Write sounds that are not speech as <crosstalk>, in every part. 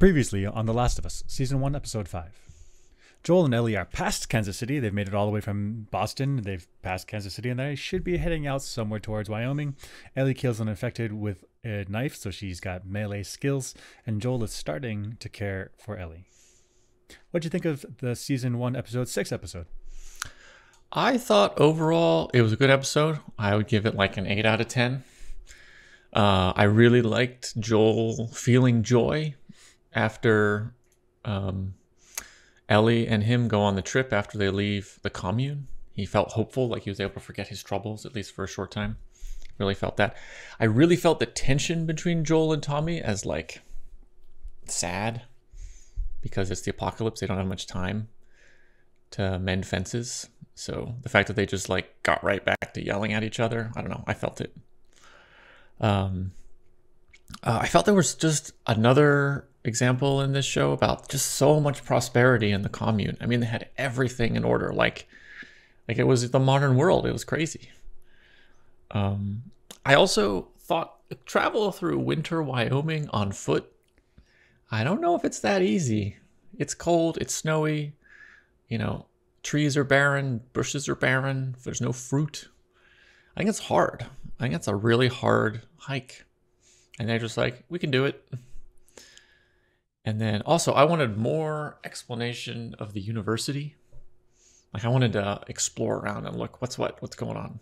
Previously on The Last of Us, Season 1, Episode 5. Joel and Ellie are past Kansas City. They've made it all the way from Boston. They've passed Kansas City and they should be heading out somewhere towards Wyoming. Ellie kills an infected with a knife, so she's got melee skills, and Joel is starting to care for Ellie. What'd you think of the Season 1, Episode 6 episode? I thought overall it was a good episode. I would give it like an 8 out of 10. Uh, I really liked Joel feeling joy after um, Ellie and him go on the trip after they leave the commune. He felt hopeful, like he was able to forget his troubles, at least for a short time. Really felt that. I really felt the tension between Joel and Tommy as like sad because it's the apocalypse. They don't have much time to mend fences. So the fact that they just like got right back to yelling at each other, I don't know. I felt it. Um, uh, I felt there was just another example in this show about just so much prosperity in the commune. I mean, they had everything in order, like like it was the modern world. It was crazy. Um, I also thought travel through winter Wyoming on foot. I don't know if it's that easy. It's cold. It's snowy. You know, trees are barren. Bushes are barren. There's no fruit. I think it's hard. I think it's a really hard hike. And they're just like, we can do it. And then also, I wanted more explanation of the university. Like, I wanted to explore around and look what's what, what's going on.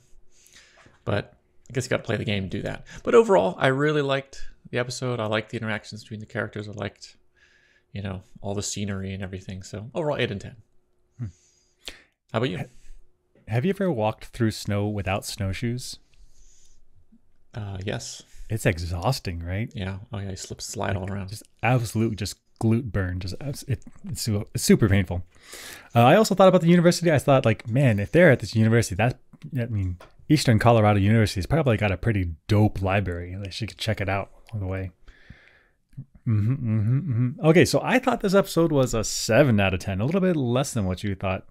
But I guess you got to play the game to do that. But overall, I really liked the episode. I liked the interactions between the characters. I liked, you know, all the scenery and everything. So overall, eight and ten. Hmm. How about you? Have you ever walked through snow without snowshoes? Uh, yes. It's exhausting, right? Yeah. Oh yeah, you slip slide like, all around. Just absolute, just glute burn. Just it, it's, it's super painful. Uh, I also thought about the university. I thought like, man, if they're at this university, that I mean, Eastern Colorado University's probably got a pretty dope library. They should check it out on the way. Mm-hmm, mm-hmm, mm-hmm. Okay, so I thought this episode was a seven out of ten, a little bit less than what you thought.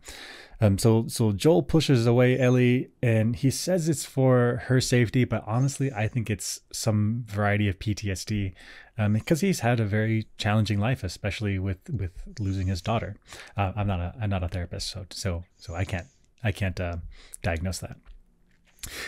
Um, so so Joel pushes away Ellie, and he says it's for her safety, but honestly, I think it's some variety of PTSD, um, because he's had a very challenging life, especially with with losing his daughter. Uh, I'm not a I'm not a therapist, so so so I can't I can't uh, diagnose that.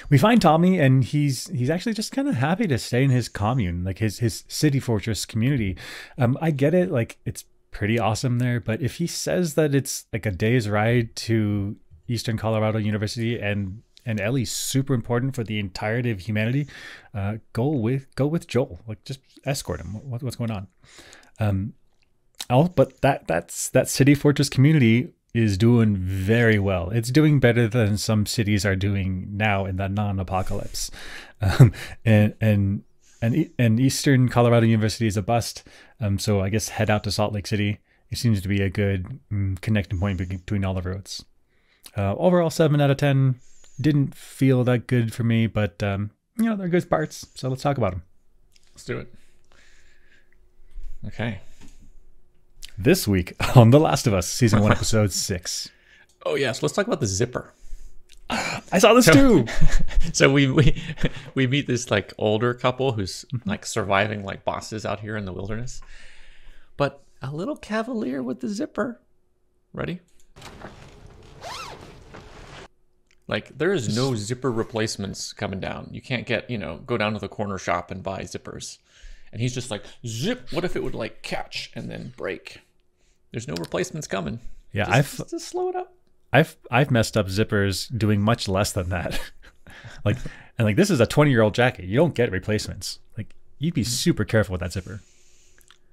We find Tommy, and he's he's actually just kind of happy to stay in his commune, like his his city fortress community. Um, I get it, like it's pretty awesome there. But if he says that it's like a day's ride to Eastern Colorado University and and Ellie's super important for the entirety of humanity, uh, go with go with Joel. Like just escort him. What, what's going on? Um, oh, but that that's that city fortress community is doing very well. It's doing better than some cities are doing now in the non-apocalypse, <laughs> um, and and and and Eastern Colorado University is a bust. Um, so I guess head out to Salt Lake City. It seems to be a good um, connecting point between all the roads. Uh, overall, seven out of ten. Didn't feel that good for me, but um, you know they're good parts. So let's talk about them. Let's do it. Okay. This week <laughs> on The Last of Us, season one, episode six. <laughs> Oh yes, let's talk about the zipper. I saw this so, too. <laughs> <laughs> so we we <laughs> we meet this like older couple who's mm-hmm. like surviving like bosses out here in the wilderness, but a little cavalier with the zipper. Ready? Like there is no zipper replacements coming down. You can't get you know go down to the corner shop and buy zippers. And he's just like zip. What if it would like catch and then break? There's no replacements coming. Yeah, just, I've just slow it up. I've I've messed up zippers doing much less than that. <laughs> like and like this is a 20 year old jacket. You don't get replacements. Like you'd be super careful with that zipper.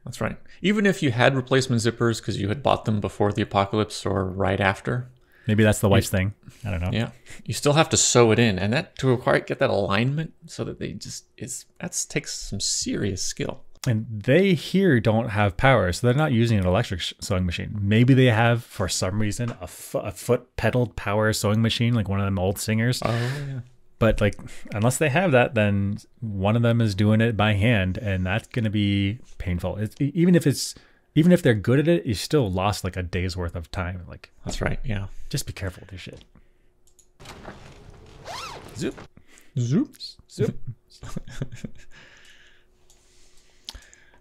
That's right. Even if you had replacement zippers because you had bought them before the apocalypse or right after. Maybe that's the wife's you, thing. I don't know. Yeah, you still have to sew it in, and that to require get that alignment so that they just is that takes some serious skill and they here don't have power, so they're not using an electric sewing machine. Maybe they have, for some reason, a, foot pedaled power sewing machine, like one of them old singers. Oh yeah. But like, unless they have that, then one of them is doing it by hand, and that's gonna be painful. It's, even if it's even if they're good at it, you still lost like a day's worth of time. Like that's right. Yeah. Just be careful with your shit. Zoop. Zoop. Zoop.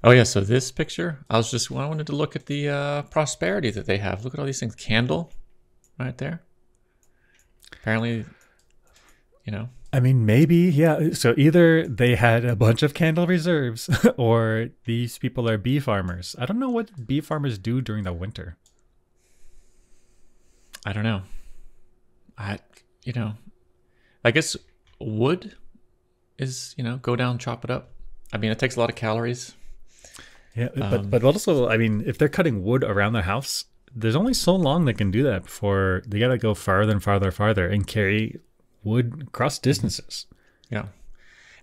Oh yeah, so this picture, I was just I wanted to look at the uh, prosperity that they have. Look at all these things. Candle, right there. Apparently, you know, I mean, maybe, yeah. So either they had a bunch of candle reserves <laughs> or these people are bee farmers. I don't know what bee farmers do during the winter. I don't know. I, you know, I guess wood is, you know, go down, chop it up. I mean, it takes a lot of calories. Yeah, but Um, but also, I mean, if they're cutting wood around their house, there's only so long they can do that before they gotta go farther and farther, and farther, and carry wood cross distances. Yeah.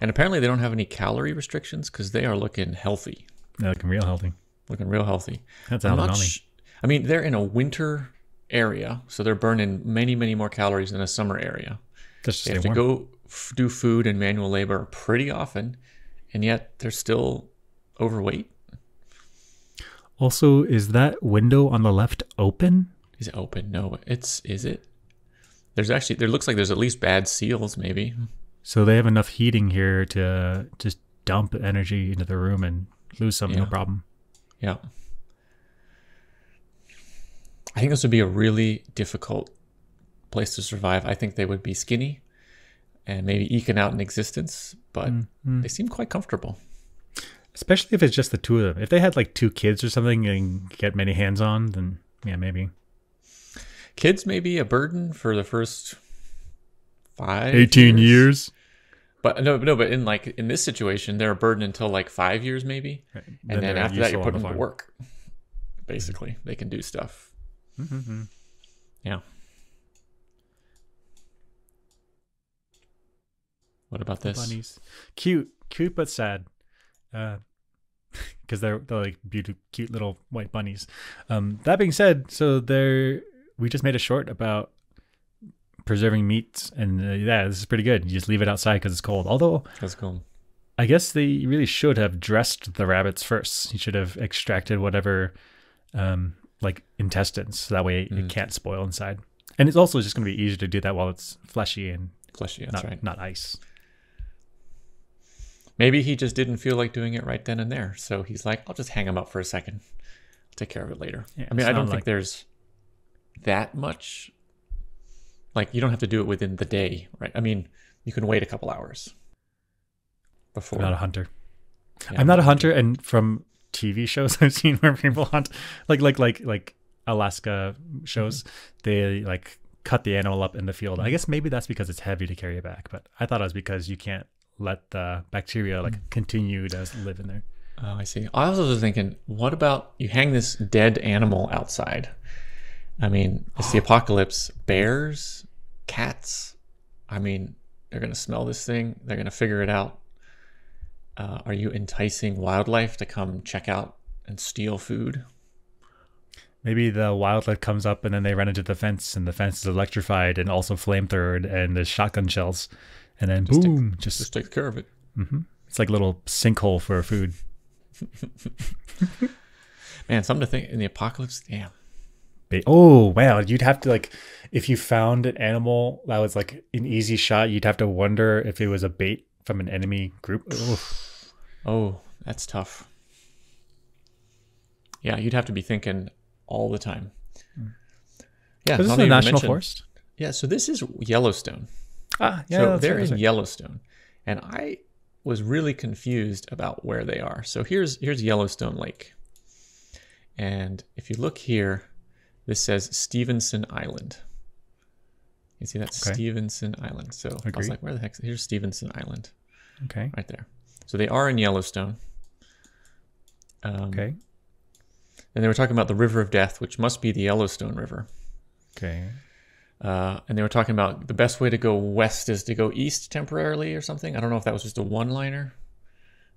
And apparently they don't have any calorie restrictions because they are looking healthy, They're looking real healthy. looking real healthy. That's I'm not sh- I mean, they're in a winter area, so they're burning many, many more calories than a summer area. Just They have to go f- do food and manual labor pretty often, and yet they're still overweight. Also, is that window on the left open? Is it open? No, it's is it? There's actually there looks like there's at least bad seals, maybe. So they have enough heating here to just dump energy into the room and lose some, no problem. Yeah. I think this would be a really difficult place to survive. I think they would be skinny and maybe eking out an existence, but Mm-hmm. they seem quite comfortable. Especially if it's just the two of them. If they had like two kids or something and get many hands on, then yeah, maybe. Kids may be a burden for the first five 18 years. But no, no, but in like in this situation, they're a burden until like five years maybe, Right. and then, they're after that, you're putting the them to work. Basically, they can do stuff. Mm-hmm. Yeah. What about this? Bunnies. Cute, cute but sad. Uh, <laughs> because they're they're like beautiful, cute little white bunnies. Um, that being said, so there we just made a short about preserving meats, and uh, yeah, this is pretty good. You just leave it outside because it's cold. Although Let's go. I guess they really should have dressed the rabbits first. You should have extracted whatever, um, like intestines, so that way Mm. it can't spoil inside. And it's also just going to be easier to do that while it's fleshy and Fleshy, that's not right. not ice. Maybe he just didn't feel like doing it right then and there. So he's like, I'll just hang him up for a second. I'll take care of it later. Yeah, I mean, I don't think like- there's that much. Like, you don't have to do it within the day, right? I mean, you can wait a couple hours before. I'm not a hunter. Yeah, I'm not a hunter, and from TV shows <laughs> I've seen where people hunt, like like like like Alaska shows, mm-hmm. they like cut the animal up in the field. I guess maybe that's because it's heavy to carry it back, but I thought it was because you can't let the bacteria like mm. continue to live in there. Oh, I see. I also was thinking, what about you hang this dead animal outside? I mean, it's the <gasps> apocalypse. Bears, cats. I mean, they're gonna smell this thing. They're gonna figure it out. Uh, are you enticing wildlife to come check out and steal food? Maybe the wildlife comes up and then they run into the fence, and the fence is electrified and also flamethrowed, and there's shotgun shells, and then Just take- boom, just Just take care of it. it's like a little sinkhole for food. <laughs> Man, something to think in the apocalypse. Damn. Ba- Oh wow! You'd have to like, if you found an animal that was like an easy shot, you'd have to wonder if it was a bait from an enemy group. Oof. Oh, that's tough. Yeah, you'd have to be thinking all the time. Yeah, This is not a national mention- forest. Yeah, so this is Yellowstone. Ah, yeah, so that's they're in. Yellowstone, and I was really confused about where they are. So here's here's Yellowstone Lake, and if you look here, this says Stevenson Island. You see that Okay. Stevenson Island. So I was like, where the heck? Here's Stevenson Island, Okay. right there. So they are in Yellowstone. Um, Okay. And they were talking about the River of Death, which must be the Yellowstone River. Okay. Uh, and they were talking about the best way to go west is to go east temporarily or something. I don't know if that was just a one-liner.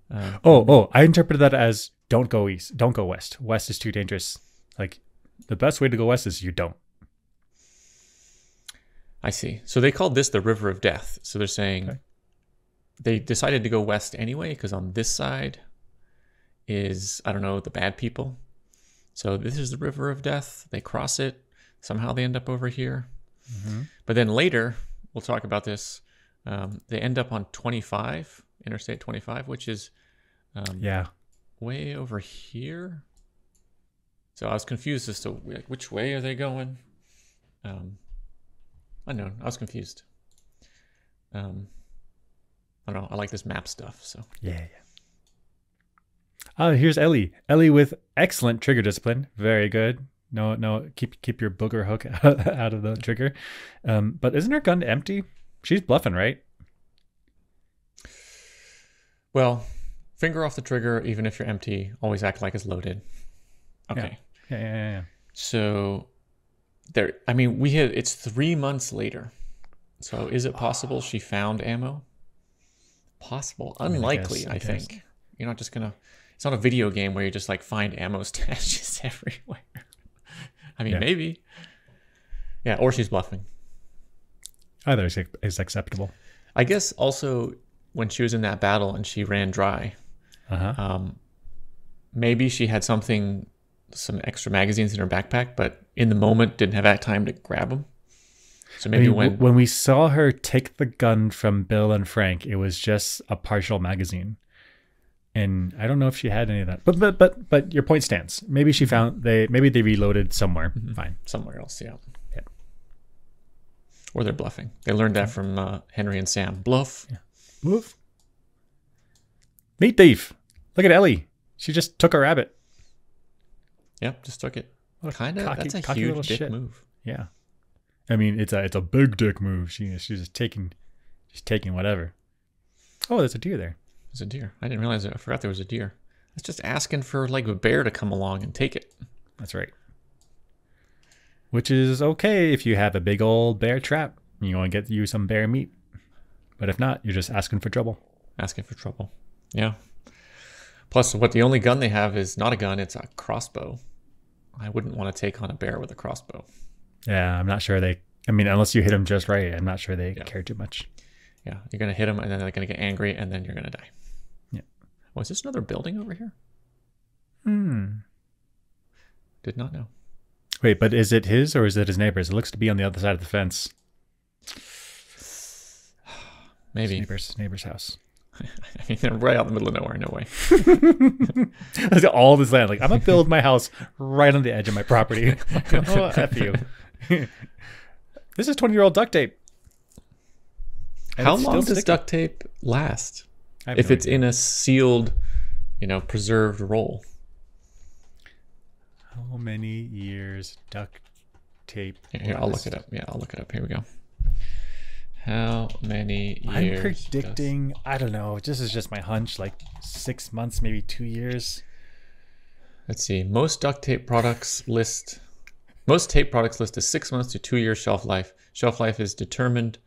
Uh, Oh, oh! I interpreted that as don't go east, don't go west. West is too dangerous. Like the best way to go west is you don't. I see. So they called this the River of Death. So they're saying Okay. they decided to go west anyway because on this side is I don't know the bad people. So this is the River of Death. They cross it. Somehow they end up over here. But then later we'll talk about this. Um, they end up on 25 Interstate 25, which is um, Yeah. way over here. So I was confused as to like which way are they going. Um, I know I was confused. Um, I don't know. I like this map stuff. So Yeah, yeah. Oh, here's Ellie. Ellie with excellent trigger discipline. Very good. No, no, keep keep your booger hook <laughs> out of the trigger. Um, but isn't her gun empty? She's bluffing, right? well, finger off the trigger. Even if you're empty, always act like it's loaded. Okay. Yeah, yeah, yeah. So there. I mean, we had. It's three months later. So is it possible she found ammo? Possible. mean, I Unlikely, guess- I, I guess. think. You're not just gonna. It's not a video game where you just like find ammo <laughs> stashes <laughs> everywhere. I mean, Yeah. maybe. Yeah, or she's bluffing. Either is, is acceptable. I guess also when she was in that battle and she ran dry, Uh huh. um, maybe she had something, some extra magazines in her backpack, but in the moment didn't have that time to grab them. So I maybe mean, when when we saw her take the gun from Bill and Frank, it was just a partial magazine, and I don't know if she had any of that. But but but but your point stands. Maybe she found they maybe they reloaded somewhere. Fine. somewhere else, yeah. Yeah. Or they're bluffing. They learned that from uh, Henry and Sam. Bluff. Move. Meat thief. Look at Ellie. She just took a rabbit. Yep, just took it. What a Kind of. That's a cocky huge dick shit. move. Yeah. I mean, it's a it's a big dick move. She she's just taking, she's taking whatever. Oh, there's a deer there. There's a deer. I didn't realize it. I forgot there was a deer. It's just asking for like a bear to come along and take it. That's right. Which is okay if you have a big old bear trap. and You want to get you some bear meat. But if not, you're just asking for trouble. Asking for trouble. Yeah. Plus, what the only gun they have is not a gun; it's a crossbow. I wouldn't want to take on a bear with a crossbow. Yeah, I'm not sure they. I mean, unless you hit them just right, I'm not sure they Yeah. care too much. Yeah, you're gonna hit them, and then they're gonna get angry, and then you're gonna die. Yeah. Oh, is this another building over here? Hmm. Did not know. Wait, but is it his or is it his neighbor's? It looks to be on the other side of the fence. <sighs> Maybe. Neighbor's neighbor's house. I mean, they're right out in the middle of nowhere. No way. <laughs> All this land. Like I'm gonna build my house right on the edge of my property. <laughs> oh, f you. <laughs> this is 20 year old duct tape. And How long does sticky. duct tape last? If no it's in a sealed, you know, preserved roll. How many years duct tape? Here, here, I'll look it up. Yeah, I'll look it up. Here we go. How many years? I'm years? does- predicting. I don't know. This is just my hunch. Like six months, maybe two years. Let's see. Most duct tape products list. Most tape products list a six months to two year shelf life. Shelf life is determined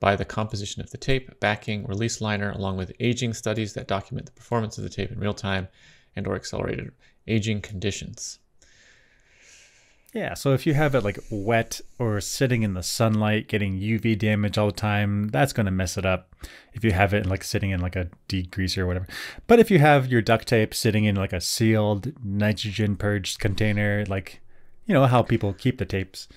by the composition of the tape, backing, release liner, along with aging studies that document the performance of the tape in real time and or accelerated aging conditions. Yeah. So if you have it like wet or sitting in the sunlight, getting UV damage all the time, that's gonna mess it up. If you have it like sitting in like a degreaser or whatever. But if you have your duct tape sitting in like a sealed nitrogen purged container, like you know how people keep the tapes,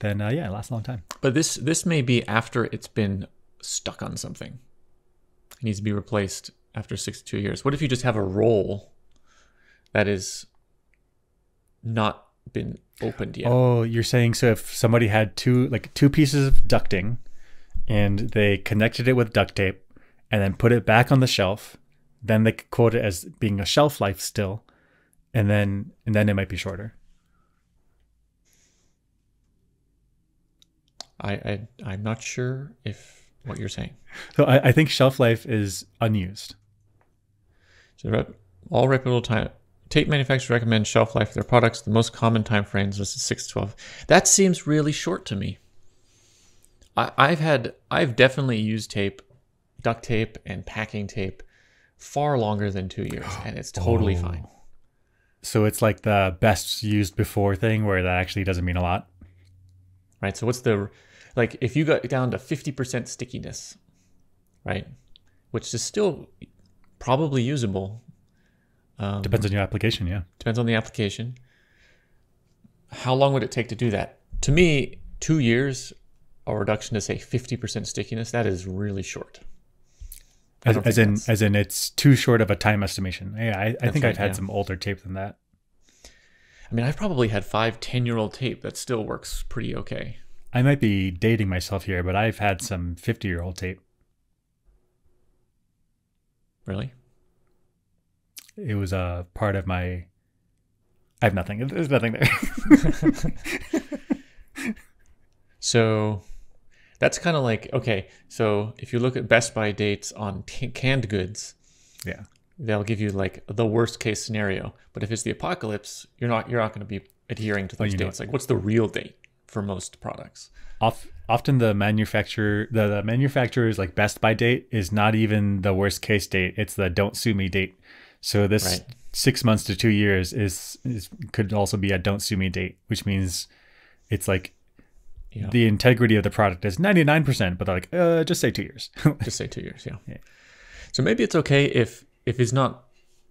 then uh, yeah, it lasts a long time. But this this may be after it's been stuck on something. It needs to be replaced after six to two years. What if you just have a roll that is not been opened yet? Oh, you're saying so if somebody had two like two pieces of ducting and they connected it with duct tape and then put it back on the shelf, then they could quote it as being a shelf life still. And then and then it might be shorter. I, I I'm not sure if what you're saying. So I, I think shelf life is unused. So all reputable time tape manufacturers recommend shelf life for their products. The most common time frames is six to twelve. That seems really short to me. I, I've had I've definitely used tape, duct tape, and packing tape far longer than two years, and it's totally Oh. fine. So it's like the best used before thing where that actually doesn't mean a lot. Right. So what's the like if you got down to fifty percent stickiness, right, which is still probably usable. Um, Depends on your application, yeah. Depends on the application. How long would it take to do that? To me, two years, a reduction to say 50% stickiness, that is really short. As, as in, as in, it's too short of a time estimation. Yeah, I, I think right, I've had yeah. some older tape than that. I mean, I've probably had five, 10 year old tape that still works pretty okay. I might be dating myself here, but I've had some 50 year old tape. Really? It was a part of my. I have nothing. There's nothing there. <laughs> So that's kind of like okay. So if you look at best by dates on canned goods, yeah. they'll give you like the worst case scenario. But if it's the apocalypse, you're not you're not going to be adhering to those know dates. Like, what's the real date for most products? Off, often the manufacturer, the, the manufacturer's like best by date is not even the worst case date. It's the don't sue me date. So this Right. six months to two years is, is could also be a don't sue me date, which means it's like Yeah, the integrity of the product is 99%, but they're like, uh, just say two years. <laughs> just say two years. Yeah. Yeah. So maybe it's okay if if it's not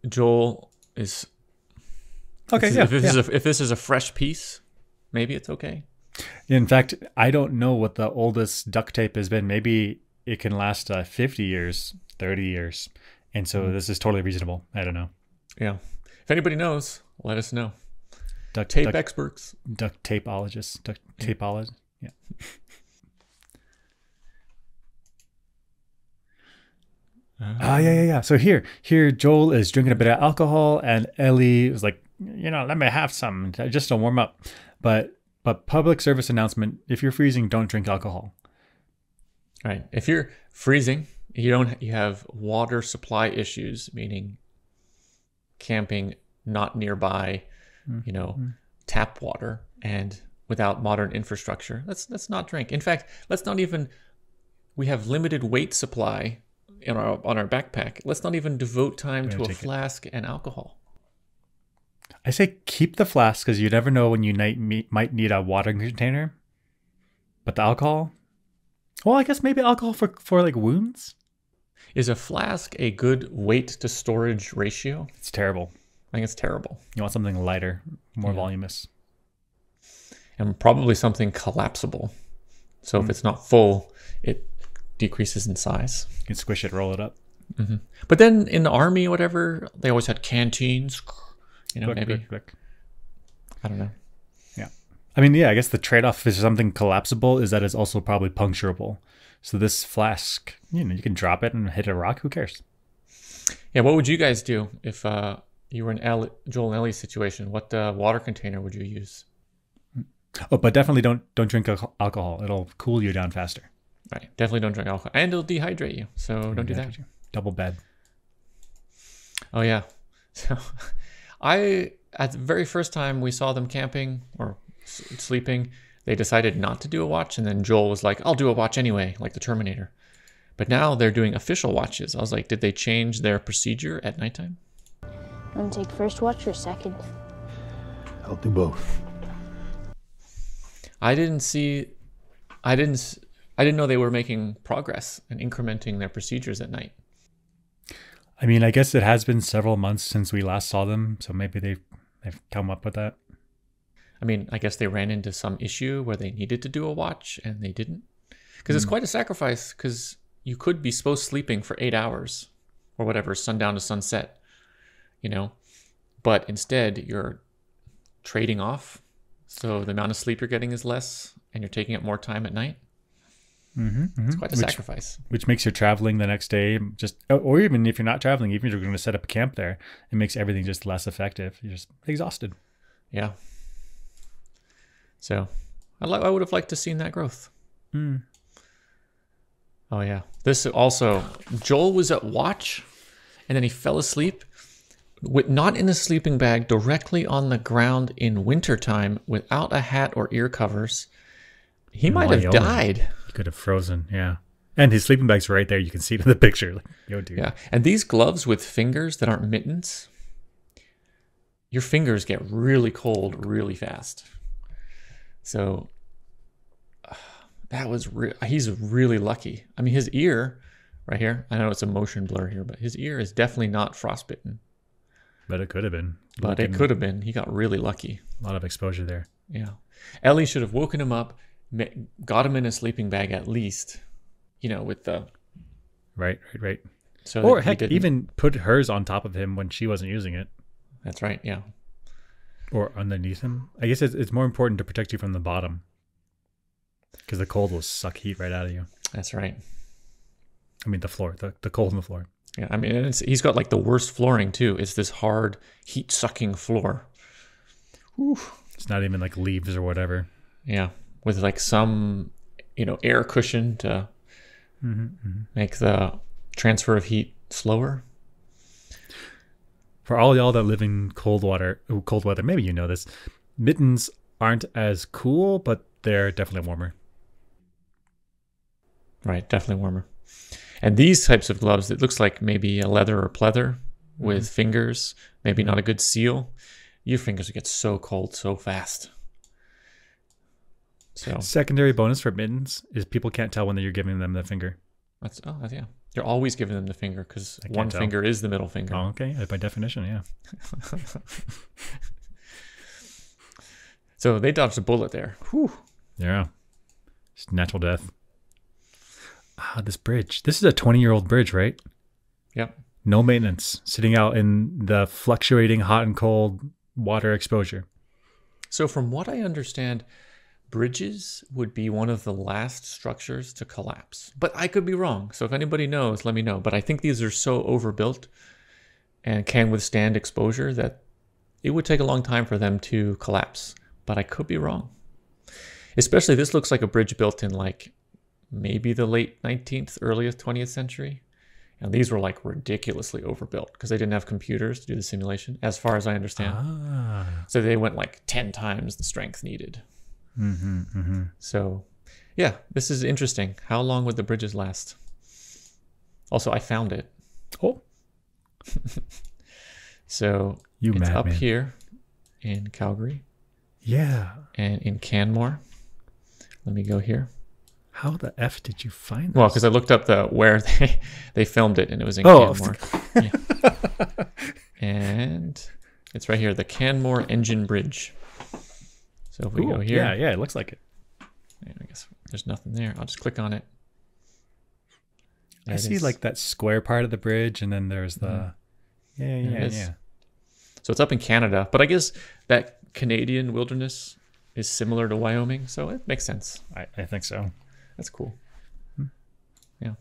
Joel is okay. if, Yeah. if this yeah. is a, if this is a fresh piece, maybe it's okay. In fact, I don't know what the oldest duct tape has been. Maybe it can last uh, 50 years, 30 years. And so this is totally reasonable. I don't know. Yeah. If anybody knows, let us know. Duct, Tape duct, experts. duct tapeologist. Duct tapeologist. Yeah. Ah, yeah, yeah, yeah. So here, here, Joel is drinking a bit of alcohol, and Ellie was like, you know, let me have some just to warm up. But, but public service announcement: if you're freezing, don't drink alcohol. Right. If you're freezing, you don't you have water supply issues, meaning camping not nearby, mm, you know, mm. tap water and without modern infrastructure. Let's let's not drink. In fact, let's not even we have limited weight supply in our on our backpack. Let's not even devote time to a take it. flask and alcohol. I say keep the flask because you never know when you might might need a water container. But the alcohol, well, I guess maybe alcohol for for like wounds. Is a flask a good weight to storage ratio? It's terrible. I think it's terrible. You want something lighter, more Yeah. voluminous. and probably something collapsible. So if hmm. it's not full, it decreases in size. You can squish it, roll it up. Mm-hmm. But then in the army, whatever, they always had canteens. You know, Click, maybe. I don't know. Yeah. I mean, yeah, I guess the trade off is something collapsible is that it's also probably puncturable. So this flask, you know, you can drop it and hit a rock. Who cares? Yeah, what would you guys do if uh, you were in Ellie, Joel and Ellie's situation? What uh, water container would you use? Oh, but definitely don't don't drink alcohol. It'll cool you down faster. Right, definitely don't drink alcohol, and it'll dehydrate you. So don't do that. Double bed. Oh yeah. <laughs> So I at the very first time we saw them camping or s- sleeping, they decided not to do a watch and then Joel was like, "I'll do a watch anyway," like the Terminator. But now they're doing official watches. I was like, "Did they change their procedure at nighttime?" Want to take first watch or second? I'll do both. I didn't see I didn't I didn't know they were making progress and incrementing their procedures at night. I mean, I guess it has been several months since we last saw them, so maybe they've they've come up with that. I mean, I guess they ran into some issue where they needed to do a watch and they didn't. Because it's quite a sacrifice because you could be supposed sleeping for eight hours or whatever, sundown to sunset, you know, but instead you're trading off. So the amount of sleep you're getting is less and you're taking up more time at night. Mm-hmm, It's quite a which, sacrifice. which makes your traveling the next day just, or even if you're not traveling, even if you're going to set up a camp there, it makes everything just less effective. You're just exhausted. Yeah. So I, li- I would have liked to seen that growth. Hmm. Oh yeah. This also Joel was at watch and then he fell asleep with not in the sleeping bag directly on the ground in wintertime without a hat or ear covers. He might have died. He could have frozen, yeah. And his sleeping bag's right there. You can see it in the <laughs> picture. Like, yo, dude. Yeah. And these gloves with fingers that aren't mittens, your fingers get really cold really fast. So uh, <sighs> that was re- he's really lucky. I mean, his ear right here. I know it's a motion blur here, but his ear is definitely not frostbitten. But it could have been. But it could have been. He got really lucky. A lot of exposure there. Yeah. Ellie should have woken him up, got him in a sleeping bag at least, you know, with the Right, right, right. So Or that he heck, even put hers on top of him when she wasn't using it, that's right. Yeah. Or underneath him. I guess it's, it's more important to protect you from the bottom, because the cold will suck heat right out of you. That's right. I mean, the floor, the, the cold in the floor. Yeah, I mean, he's got like the worst flooring too. It's this hard, heat-sucking floor. It's not even like leaves or whatever. Yeah, with like some, you know, air cushion to mm-hmm, mm-hmm. make the transfer of heat slower. For all y'all that live in cold water, cold weather, maybe you know this. Mittens aren't as cool, but they're definitely warmer. Right, definitely warmer. And these types of gloves, it looks like maybe a leather or pleather mm-hmm. with fingers, maybe mm-hmm. not a good seal. Your fingers get so cold so fast. So Secondary bonus for mittens is people can't tell when you're giving them the finger. that's oh yeah, you're always giving them the finger because one tell. finger is the middle finger. Oh, okay, by definition, yeah. <laughs> So they dodged a bullet there. Whew. Yeah. It's natural death. Ah, this bridge. This is a 20 year old bridge, right? Yep. No maintenance, sitting out in the fluctuating hot and cold water exposure. So from what I understand, bridges would be one of the last structures to collapse. But I could be wrong. So if anybody knows, let me know. But I think these are so overbuilt and can withstand exposure that it would take a long time for them to collapse. But I could be wrong. Especially this looks like a bridge built in like maybe the late 19th, earliest 20th century. And these were like ridiculously overbuilt because they didn't have computers to do the simulation, as far as I understand. Ah. So they went like 10 times the strength needed. Mm-hmm, mm-hmm. So, yeah, this is interesting. How long would the bridges last? Also, I found it. Oh, <laughs> So You it's up madman. here in Calgary yeah. and in Canmore. Let me go here. How the F did you find this? Well, because I looked up the where they <laughs> they filmed it, and it was in Oh, Canmore. Yeah. <laughs> And it's right here, the Canmore Engine Bridge. So if we go here, Yeah, yeah, it looks like it. and I guess there's nothing there. I'll just click on it. There I it see is. like that square part of the bridge, and then there's the. Mm-hmm. Yeah, There it yeah, yeah. So it's up in Canada, but I guess that Canadian wilderness is similar to Wyoming, so it makes sense. I, I think so. That's cool. Hmm. Yeah.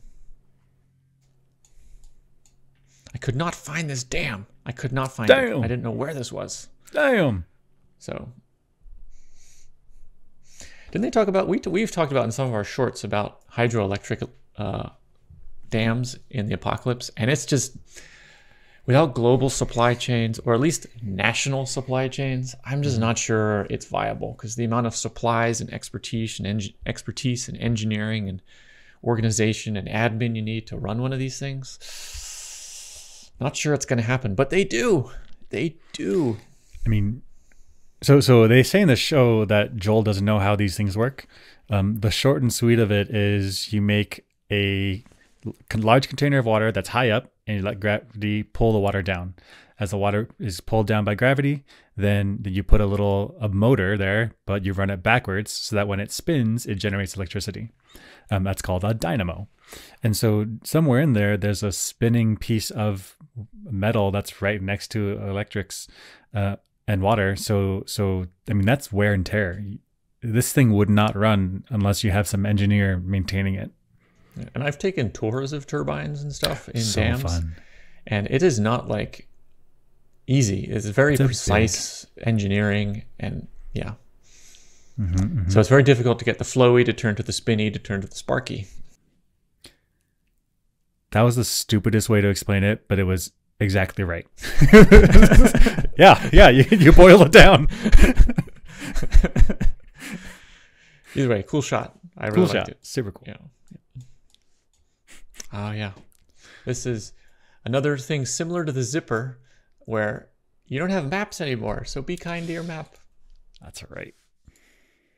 I could not find this dam. I could not find it. Damn. I didn't know where this was. Damn. So didn't they talk about we we've talked about in some of our shorts about hydroelectric uh, dams in the apocalypse, and it's just without global supply chains or at least national supply chains, I'm just not sure it's viable because the amount of supplies and expertise and expertise and engineering and organization and admin you need to run one of these things. Not sure it's going to happen, but they do. They do. I mean, so so they say in the show that Joel doesn't know how these things work. Um, the short and sweet of it is you make a large container of water that's high up, and you let gravity pull the water down. As the water is pulled down by gravity, then you put a little a motor there, but you run it backwards so that when it spins, it generates electricity. Um, that's called a dynamo. And so somewhere in there, there's a spinning piece of metal that's right next to electrics uh, and water. So so I mean that's wear and tear. This thing would not run unless you have some engineer maintaining it. And I've taken tours of turbines and stuff in so dams, fun. and it is not like easy. It's very It's precise engineering, and yeah. Mhm, mhm. So it's very difficult to get the flowy to turn to the spinny to turn to the sparky. That was the stupidest way to explain it, but it was exactly right. <laughs> yeah, yeah, you, you boil it down. <laughs> Either way, cool shot. I really Cool liked shot. it. Super cool. Yeah. Oh yeah. This is another thing similar to the zipper where you don't have maps anymore. So be kind to your map. That's all right.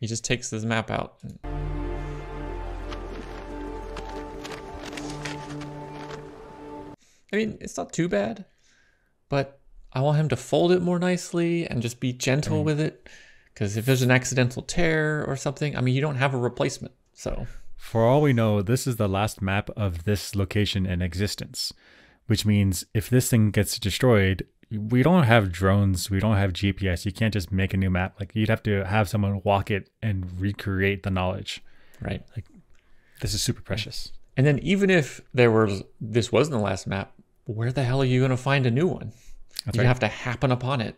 He just takes this map out. and- I mean, it's not too bad, but I want him to fold it more nicely and just be gentle with it. Because if there's an accidental tear or something, I mean, you don't have a replacement. So For all we know, this is the last map of this location in existence, which means if this thing gets destroyed, we don't have drones, we don't have GPS. You can't just make a new map. Like you'd have to have someone walk it and recreate the knowledge. Right. Like, this is super precious. And then even if there was this wasn't the last map, where the hell are you going to find a new one? That's you right. have to happen upon it.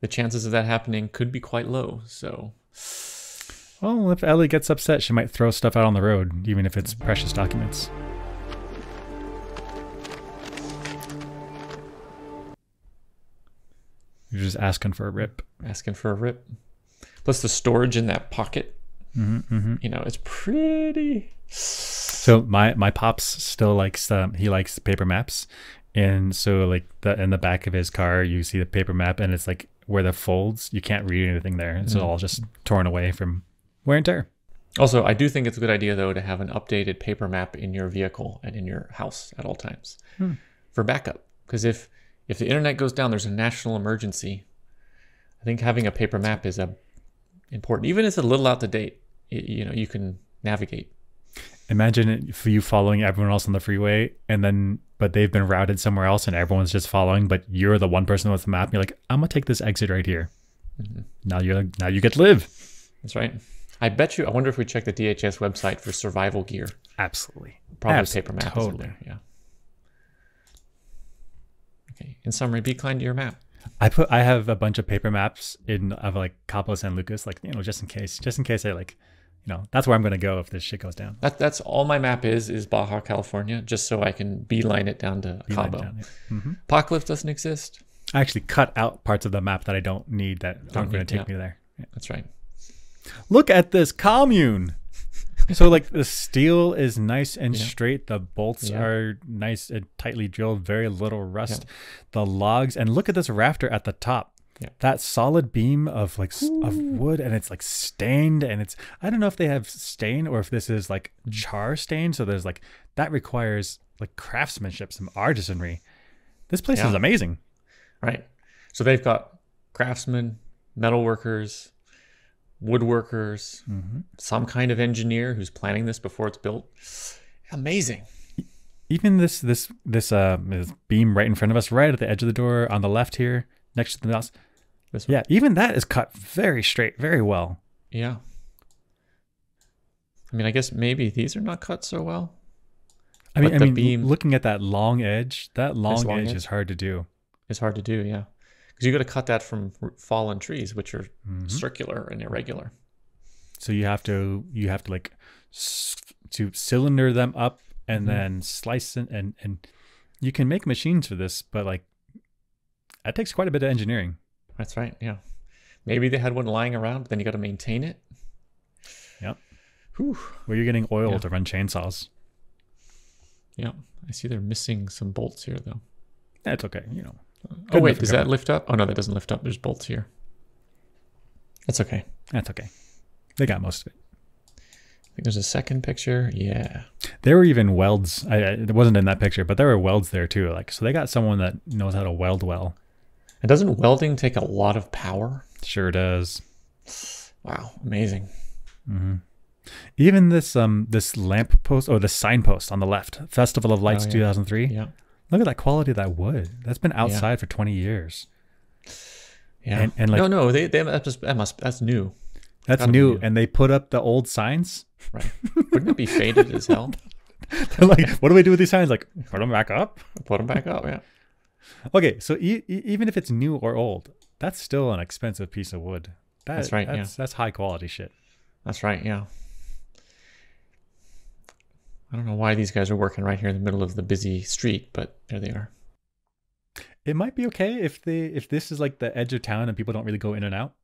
The chances of that happening could be quite low. So Well, if Ellie gets upset, she might throw stuff out on the road, even if it's precious documents. You're just asking for a rip. asking for a rip. Plus the storage in that pocket. Mm-hmm, You know, it's pretty. So my my pops still likes um, he likes paper maps, and so like the in the back of his car you see the paper map and it's like where the folds you can't read anything there. It's mm. all just torn away from wear and tear. Also, I do think it's a good idea though to have an updated paper map in your vehicle and in your house at all times hmm. for backup. Because if if the internet goes down, there's a national emergency. I think having a paper map is a important, even if it's a little out to date. y- You know, you can navigate. Imagine it for you following everyone else on the freeway, and then but they've been routed somewhere else, and everyone's just following, but you're the one person with the map. And you're like, I'm gonna take this exit right here. Mm-hmm. Now you're now you get to live. That's right. I bet you. I wonder if we check the DHS website for survival gear. Absolutely. Probably Abs- paper map totally. there. Yeah. Okay. In summary, be kind to your map. I put I have a bunch of paper maps in of like Cabo San Lucas, like you know, just in case, just in case I like, you know, that's where I'm gonna go if this shit goes down. That that's all my map is is Baja California, just so I can beeline it down to Beeline Cabo. down, yeah. Mhm. Apocalypse doesn't exist. I actually cut out parts of the map that I don't need that aren't gonna take yeah. me there. Yeah. That's right. Look at this commune. <laughs> so like the steel is nice and Yeah. straight. The bolts Yeah. are nice and tightly drilled. Very little rust. The logs and look at this rafter at the top. Yeah. That solid beam of like s- of wood and it's like stained and it's I don't know if they have stain or if this is like char stain. So there's like that requires like craftsmanship, some artisanry. This place is amazing. Right. So they've got craftsmen, metalworkers, woodworkers, Mm-hmm. some kind of engineer who's planning this before it's built. Amazing. even this this this uh this beam right in front of us, right at the edge of the door on the left here, next to the mouse. This one. Yeah, even that is cut very straight, very well. Yeah. I mean, I guess maybe these are not cut so well. I mean, I mean, beam- looking at that long edge, that long, long edge, edge. is hard to do. It's hard to do, yeah. Because you got to cut that from fallen trees, which are Mm-hmm. circular and irregular. So you have to you have to like to cylinder them up and Mm-hmm. then slice it and and you can make machines for this, but like that takes quite a bit of engineering. That's right, yeah. Maybe they had one lying around, but then you got to maintain it. Yep. Whew. Where you're getting oil Yeah. to run chainsaws. Yeah. I see they're missing some bolts here, though. That's okay, you know. oh, wait, does that lift up? Oh, no, that doesn't lift up. There's bolts here. That's okay. That's okay. They got most of it. I think there's a second picture. Yeah. There were even welds. I, I, it wasn't in that picture, but there were welds there too. Like, so they got someone that knows how to weld well. And doesn't welding take a lot of power? Sure does. Wow, amazing. Even this um this lamp post or the signpost on the left, Festival of Lights Oh, yeah. 2003. Yeah. Look at that quality of that wood. That's been outside for 20 years. Yeah. And- and, like- no, no, they, they that must, that must that's new, That's Gotta new. And they put up the old signs. right? Wouldn't it be faded as hell? <laughs> They're like, what do we do with these signs? Like, put them back up. Put them back up. Yeah. Okay, so e- e- even if it's new or old, that's still an expensive piece of wood. That- That's right, yeah. That's, that's high quality shit. That's right. Yeah. I don't know why these guys are working right here in the middle of the busy street, but there they are. It might be okay if they if this is like the edge of town and people don't really go in and out.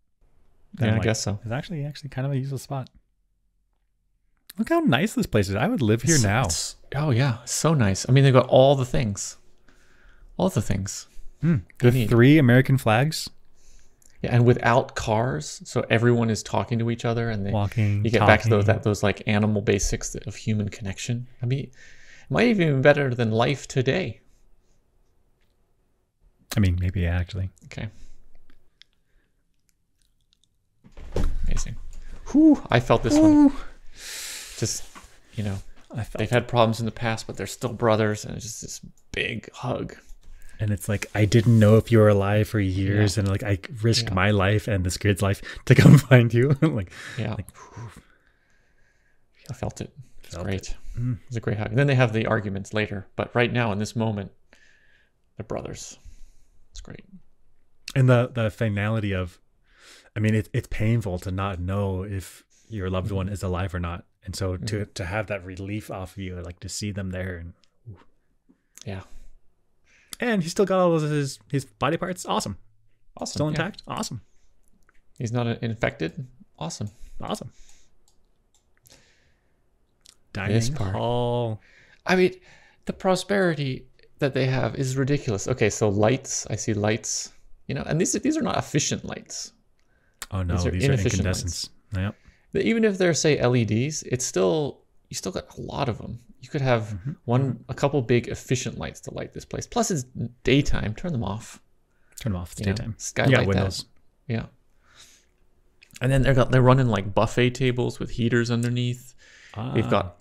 Yeah, I guess so. It's actually actually kind of a useful spot. Look how nice this place is. I would live here It's- now. it's- oh yeah, so nice. I mean, they've got all the things, all the things. Hmm. The need. three American flags Yeah, and without cars, so everyone is talking to each other, and they, walking. you get back to those that those like animal basics of human connection. I mean, it might even be better than life today. I mean, maybe actually. Okay. Amazing. Whew, I felt this one. Just you know, I felt they've had problems in the past, but they're still brothers, and it's just this big hug. And it's like I didn't know if you were alive for years, and like I risked Yeah. my life and this kid's life <laughs> to come find you. <laughs> like, Yeah, Like, I felt it. It's Felt great. it. Mm. It's a great hug. And then they have the arguments later, but right now in this moment, they're brothers. It's great. and the the finality of, I mean, it's it's painful to not know if your loved one is alive or not, and so to to have that relief off of you, like to see them there, and Yeah, and he's still got all of his his body parts, awesome, awesome. still yeah. intact, awesome, He's not infected. Awesome. awesome. Dining This part. hall. I mean, the prosperity that they have is ridiculous. Okay, so lights. I see lights. You know, and these these are not efficient lights. Oh no, These are these are, inefficient incandescents. Yep. Even if they're say LEDs, it's still you still got a lot of them. You could have Mm-hmm. one a couple big efficient lights to light this place. Plus, it's daytime. Turn them off. Turn them off. It's You know, daytime. skylight yeah, that. windows. Yeah. And then they're got they're running like buffet tables with heaters underneath. They've Ah. got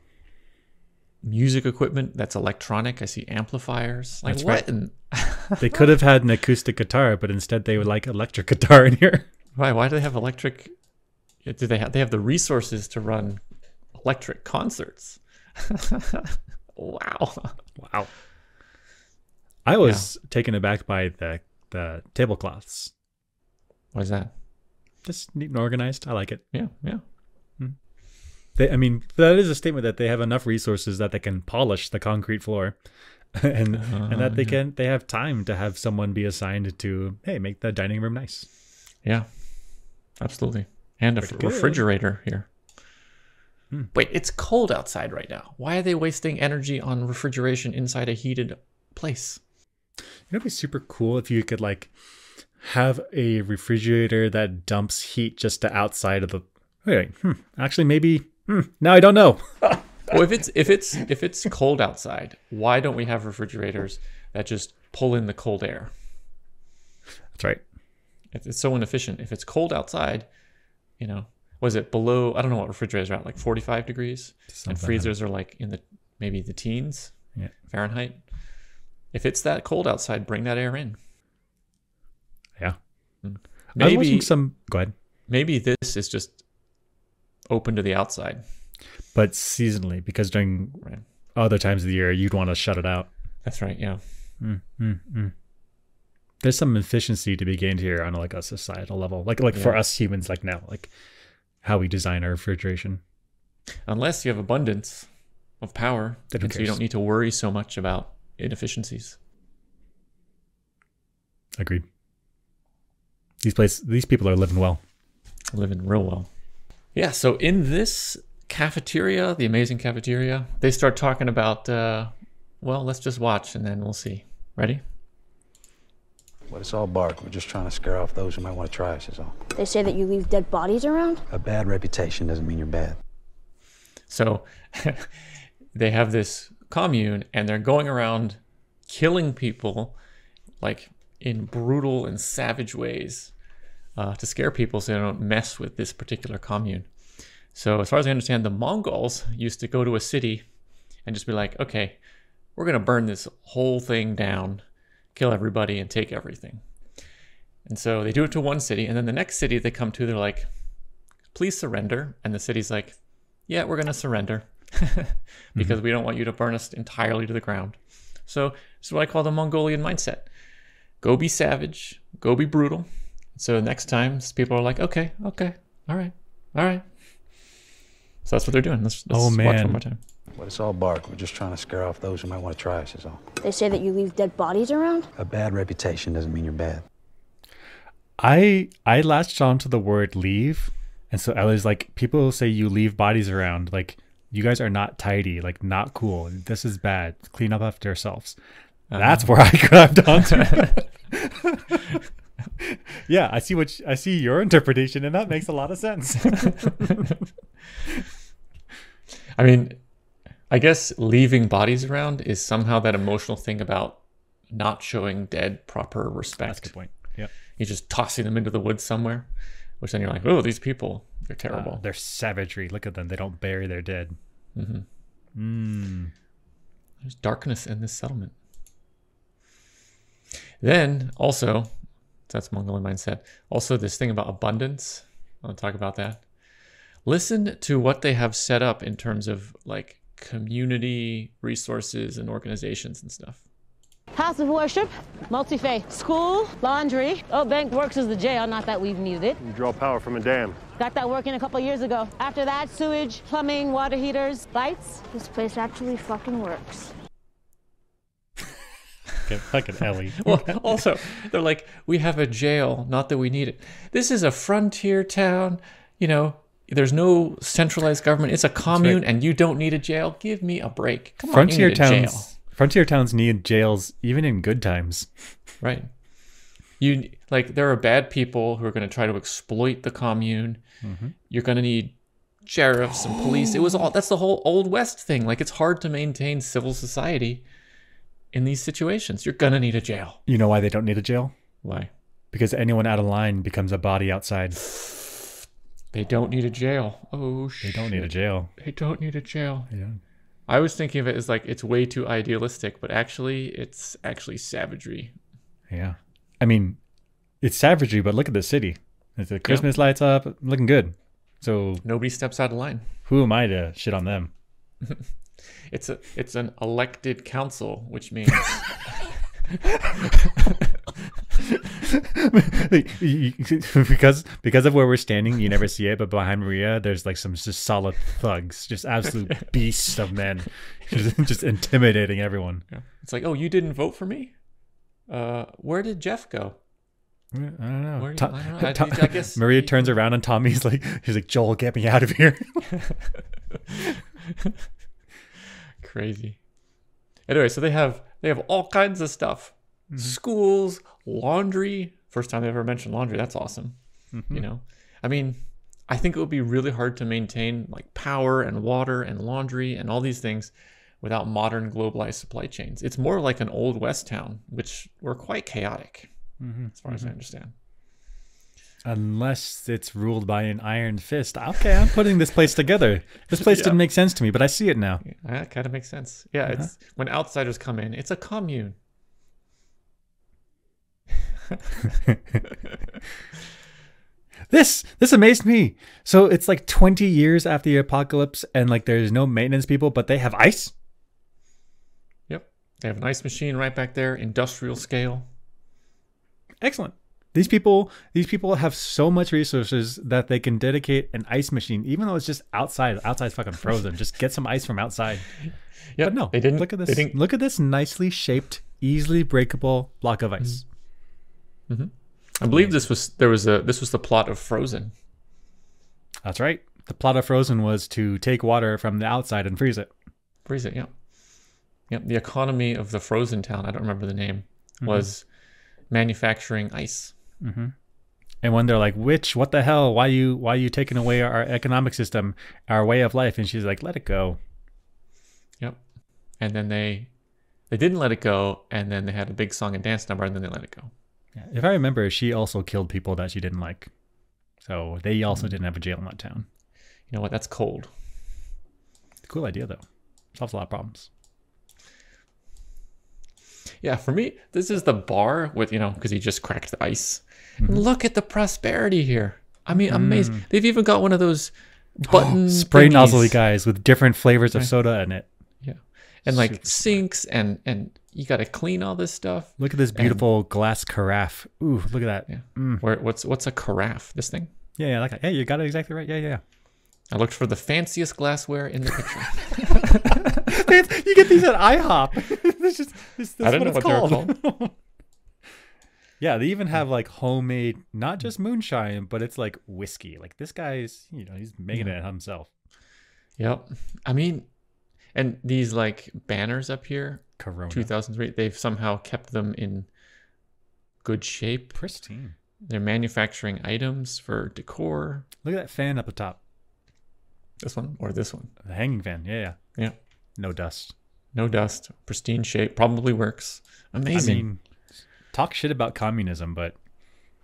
music equipment that's electronic. I see amplifiers. Like That's what? right. They could have had an acoustic guitar, but instead they would like electric guitar in here. <laughs> why? Why do they have electric? Do they have? They have the resources to run electric concerts. <laughs> wow. Wow. I was taken aback by the the tablecloths. What is that? Just neat and organized. I like it. Yeah, yeah. Hmm. They, I mean, that is a statement that they have enough resources that they can polish the concrete floor, <laughs> and and that they uh-huh. can they have time to have someone be assigned to hey make the dining room nice. Yeah, absolutely. And a Pretty f- good. refrigerator here. Hmm. Wait, it's cold outside right now. Why are they wasting energy on refrigeration inside a heated place? It'd be super cool if you could like have a refrigerator that dumps heat just to outside of the. Wait, hmm, actually, maybe. Hmm, now I don't know. <laughs> Well, if it's if it's if it's cold outside, why don't we have refrigerators that just pull in the cold air? That's right. It's so inefficient. If it's cold outside, you know, was it below? I don't know what refrigerators are at, like forty-five degrees, Something and freezers are like in the maybe the teens Yeah. Fahrenheit. If it's that cold outside, bring that air in. Yeah. I was Maybe watching some. Go ahead. maybe this is just open to the outside. But seasonally, because during Right. other times of the year, you'd want to shut it out. That's right. Yeah. Mm, mm, mm. There's some efficiency to be gained here on like a societal level, like like for us humans, like now, like how we design our refrigeration. Unless you have abundance of power, and so you don't need to worry so much about inefficiencies. Agreed. These places, these people are living well. living real well. Yeah, so in this cafeteria, the amazing cafeteria, they start talking about, uh, well, let's just watch and then we'll see. Ready? But it's all bark. We're just trying to scare off those who might want to try us, is all. They say that you leave dead bodies around? A bad reputation doesn't mean you're bad. So <laughs> they have this commune and they're going around killing people like in brutal and savage ways uh, to scare people so they don't mess with this particular commune. So, as far as I understand, the Mongols used to go to a city and just be like, okay, we're going to burn this whole thing down, kill everybody, and take everything. And so they do it to one city, and then the next city they come to, they're like, please surrender. And the city's like, yeah, we're going to surrender <laughs> mm-hmm. because we don't want you to burn us entirely to the ground. So, this is what I call the Mongolian mindset go be savage, go be brutal. So, next time people are like, okay, okay, all right, all right. So, that's what they're doing. Let's, let's Oh, watch man. one more time. But it's all bark. We're just trying to scare off those who might want to try us, is all. They say that you leave dead bodies around? A bad reputation doesn't mean you're bad. I I latched on to the word leave, and so I was like, people say you leave bodies around, like you guys are not tidy, like not cool. This is bad. Clean up after yourselves. Uh-huh. That's where I <laughs> grabbed onto. <laughs> yeah, I see what I see your interpretation, and that makes a lot of sense. <laughs> I mean, I guess leaving bodies around is somehow that emotional thing about not showing dead proper respect. That's a good point. Yeah, You're just tossing them into the woods somewhere, which then you're like, oh, these people, they're terrible. uh, their savagery. Look at them. They don't bury their dead. Mm. There's darkness in this settlement. Then also, that's Mongolian mindset. Also, this thing about abundance. I'll talk about that. Listen to what they have set up in terms of like community resources and organizations and stuff. House of worship, multi-faith, school, laundry. Oh, bank works as the jail, not that we've needed it. You draw power from a dam. Got that working a couple years ago. After that, sewage, plumbing, water heaters, lights. This place actually fucking works. Okay, fucking Ellie. <laughs> Well, also, they're like, we have a jail, not that we need it. This is a frontier town. You know, there's no centralized government. It's a commune, and you don't need a jail. Give me a break. Come on, Frontier you need a jail. towns. Frontier towns need jails even in good times. Right. You like there are bad people who are going to try to exploit the commune. Mm-hmm. You're going to need sheriffs and police. It was all that's the whole old west thing. Like it's hard to maintain civil society in these situations. You're going to need a jail. You know why they don't need a jail? Why? Because anyone out of line becomes a body outside. They don't need a jail. Oh They shit. don't need a jail. They don't need a jail. Yeah. I was thinking of it as like it's way too idealistic, but actually it's actually savagery. Yeah. I mean, it's savagery, but look at the city. It's the Christmas lights up, looking good. So Nobody steps out of line. who am I to shit on them? <laughs> It's a it's an elected council, which means <laughs> <laughs> <laughs> because because of where we're standing, you never see it, but behind Maria, there's like some just solid thugs, just absolute <laughs> beasts of men, just, just intimidating everyone. it's like, oh, you didn't vote for me. Uh, where did Jeff go? I don't know. Where- To- I don't know. I- I guess Maria he- turns around and Tommy's like, he's like, Joel, get me out of here. Crazy. Anyway, so they have they have all kinds of stuff. Mm-hmm. Schools, laundry. First time they ever mentioned laundry. That's awesome. Mm-hmm. You know, I mean, I think it would be really hard to maintain like power and water and laundry and all these things without modern globalized supply chains. It's more like an old west town, which were quite chaotic, mm-hmm. as far as I understand. Unless it's ruled by an iron fist. Okay, I'm putting this place together. This place <laughs> Yeah. didn't make sense to me, but I see it now. Yeah, That kind of makes sense. Yeah, uh-huh. it's when outsiders come in, it's a commune. <laughs> This this amazed me. So it's like 20 years after the apocalypse, and like there's no maintenance people, but they have ice. Yep. They have an ice machine right back there, industrial scale. Excellent. These people these people have so much resources that they can dedicate an ice machine, even though it's just outside. Outside's fucking frozen. just get some ice from outside. Yep. But no, they didn't look at this. didn't, Look at this nicely shaped, easily breakable block of ice. Mm-hmm. I believe this was there was a this was the plot of Frozen. That's right. The plot of Frozen was to take water from the outside and freeze it. Freeze it, yep. Yep. The economy of the frozen town, I don't remember the name, Mm-hmm. was manufacturing ice. And when they're like, "Which? What the hell? Why you? Why you taking away our economic system, our way of life?" And she's like, "Let it go." Yep. And then they they didn't let it go, and then they had a big song and dance number, and then they let it go. Yeah. If I remember, she also killed people that she didn't like, so they also hmm. didn't have a jail in that town. You know what? That's cold. Cool idea though. Solves a lot of problems. Yeah, for me, this is the bar with, you know, because he just cracked the ice. Mm-hmm. Look at the prosperity here. I mean, amazing. Mm. They've even got one of those oh, button Spray thingies. nozzle guys with different flavors of soda in it. Yeah. And like Super sinks and and you got to clean all this stuff. Look at this beautiful glass carafe. Ooh, look at that. Yeah. Yeah, Where what's what's a carafe? This thing. yeah, yeah, like that. Yeah, you got it exactly right. Yeah, yeah. I looked for the fanciest glassware in the picture. <laughs> you get these at IHOP. <laughs> this is this, I don't what know it's what they're called. <laughs> yeah, they even have like homemade, not just moonshine, but it's like whiskey. Like this guy's, you know, he's making it himself. yep. I mean, and these like banners up here, Corona, 2003, they've somehow kept them in good shape. pristine. They're manufacturing items for decor. Look at that fan up the top, This one or this one. the hanging fan. Yeah, yeah. Yeah. No dust. No dust, pristine shape, probably works. Amazing. I mean, talk shit about communism, but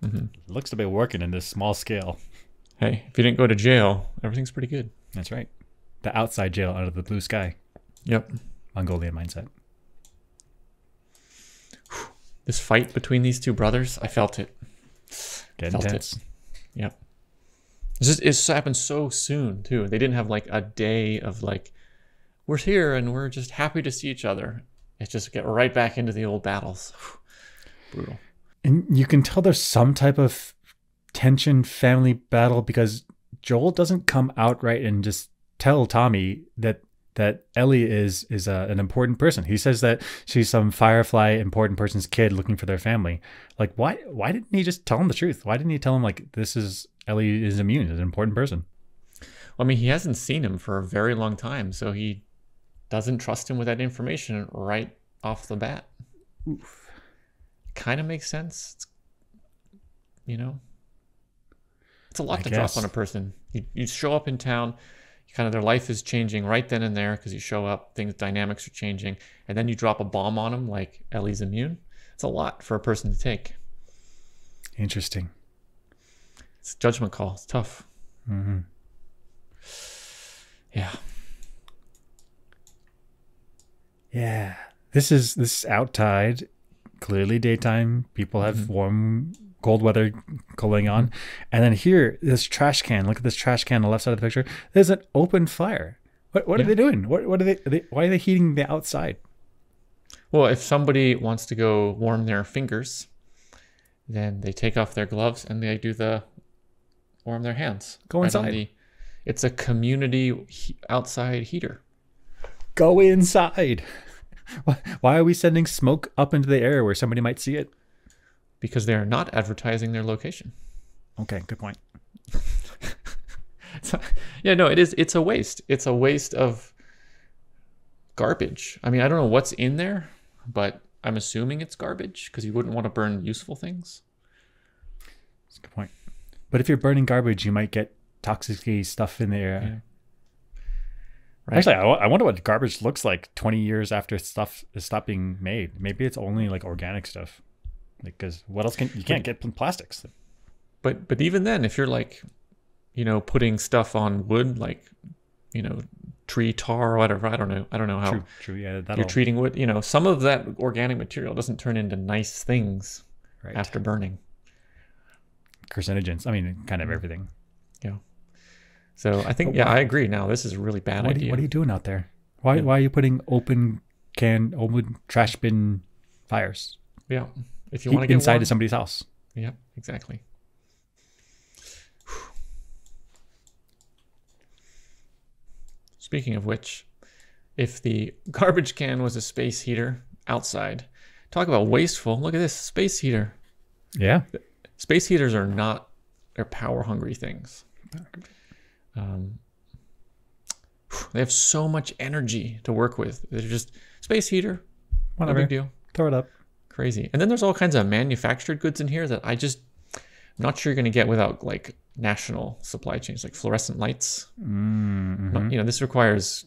Mm-hmm. it looks to be working in this small scale. hey, if you didn't go to jail, everything's pretty good. That's right. The outside jail under the blue sky. Yep. Mongolian mindset. This fight between these two brothers, I felt it. Get Felt it. Yep. It's just it's happened so soon too. They didn't have like a day of like, we're here and we're just happy to see each other. It just get right back into the old battles. <sighs> Brutal. And you can tell there's some type of tension family battle because Joel doesn't come outright and just tell Tommy that that Ellie is is a, an important person. He says that she's some Firefly important person's kid looking for their family. Like why why didn't he just tell him the truth? Why didn't he tell him like this is Ellie is immune, is an important person? Well, I mean, he hasn't seen him for a very long time, so he doesn't trust him with that information right off the bat. Oof. Kind of makes sense. It's, you know, it's a lot I to guess. drop on a person. You, you show up in town, kind of their life is changing right then and there because you show up, things dynamics are changing, and then you drop a bomb on them like Ellie's immune. It's a lot for a person to take. Interesting. It's a judgment call. It's tough. hmm Yeah. Yeah. This is this is out tide. Clearly daytime. People have warm cold weather going on. And then here, this trash can. Look at this trash can on the left side of the picture. There's an open fire. What what are they doing? What what are they, are they why are they heating the outside? Well, if somebody wants to go warm their fingers, then they take off their gloves and they do the warm their hands. Go on inside. the- it's a community he- outside heater. Go inside. <laughs> Why are we sending smoke up into the air where somebody might see it? Because they are not advertising their location. Okay, good point. <laughs> So, yeah, no, it is. It's a waste. It's a waste of garbage. I mean, I don't know what's in there, but I'm assuming it's garbage because you wouldn't want to burn useful things. That's a good point. But if you're burning garbage, you might get toxic stuff in the air. Yeah. Right. Actually, I, I wonder what garbage looks like 20 years after stuff is stopped being made. Maybe it's only like organic stuff. Like, because what else can you can't get pl- plastics? But but even then, if you're like, you know, putting stuff on wood, like, you know, tree tar or whatever, I don't know, I don't know how True, true. Yeah, you're treating wood. You know, some of that organic material doesn't turn into nice things right. after burning. carcinogens. I mean, kind Mm. of everything. Yeah. So I think yeah, I agree. Now this is a really bad What are, idea. you, what are you doing out there? Why Yeah. why are you putting open can open trash bin fires yeah. If you want to get inside warm, of somebody's house? Yeah, exactly. Speaking of which, if the garbage can was a space heater outside, talk about wasteful. Look at this space heater. Yeah. Space heaters are not they're power hungry things. Um, they have so much energy to work with. They're just space heater, no Whatever. big deal Throw it up. Crazy. And then there's all kinds of manufactured goods in here that I just I'm not sure you're going to get without like national supply chains, like fluorescent lights. Mm, Not- You know, this requires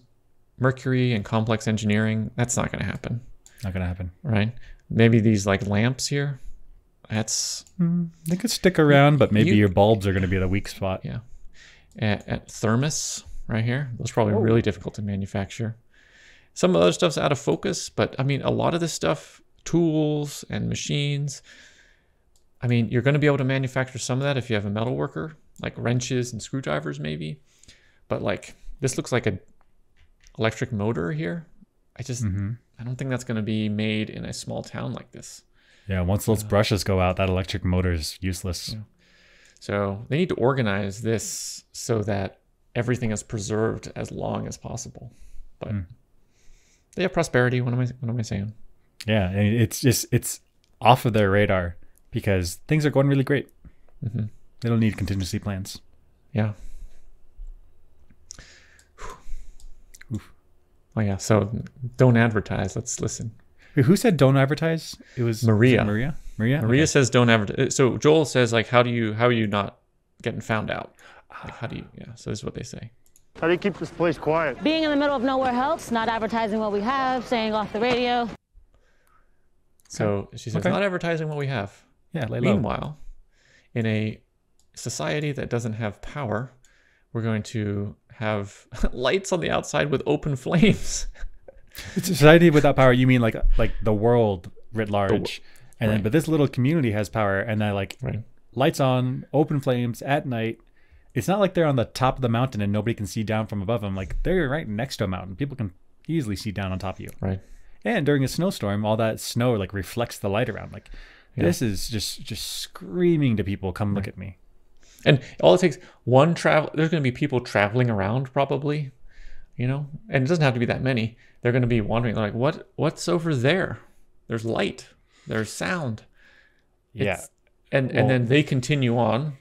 mercury and complex engineering. That's not going to happen, Not gonna happen. right? Maybe these like lamps here. That's Mm, they could stick around, but maybe You- your bulbs are gonna be the weak spot. yeah. At, at thermos right here. Those probably Oh. really difficult to manufacture. Some of the other stuff's out of focus, but I mean, a lot of this stuff, tools and machines. I mean, you're going to be able to manufacture some of that if you have a metal worker, like wrenches and screwdrivers, maybe. But like, this looks like a electric motor here. I just, hmm I don't think that's going to be made in a small town like this. Yeah. Once those brushes go out, that electric motor is useless. Yeah. So they need to organize this so that everything is preserved as long as possible. But Hmm. they have prosperity. What am I? What am I saying? Yeah, and it's just it's off of their radar because things are going really great. hmm They don't need contingency plans. Yeah. Oh yeah. So don't advertise. Let's listen. Wait, Who said don't advertise? It was Maria. was it Maria. Maria. Maria Okay. says don't advertise. So Joel says like, how do you? How are you not getting found out? Like how do you? Yeah. So this is what they say. How do you keep this place quiet? Being in the middle of nowhere helps, not advertising what we have, saying off the radio. So she says Okay. not advertising what we have. Yeah. Lay low. Meanwhile, in a society that doesn't have power, we're going to have <laughs> lights on the outside with open <laughs> flames. <laughs> Society without power, you mean like like the world writ large, and then but this little community has power, and then like Right. lights on, open flames at night. It's not like they're on the top of the mountain and nobody can see down from above them. Like they're right next to a mountain. People can easily see down on top of you. Right. And during a snowstorm, all that snow like reflects the light around. Like this is just just screaming to people, "Come look at me." And all it takes one travel. There's going to be people traveling around probably, you know, and it doesn't have to be that many. They're going to be wondering like, what what's over there? There's light. There's sound. Yeah. It's- and Well- and then they continue on,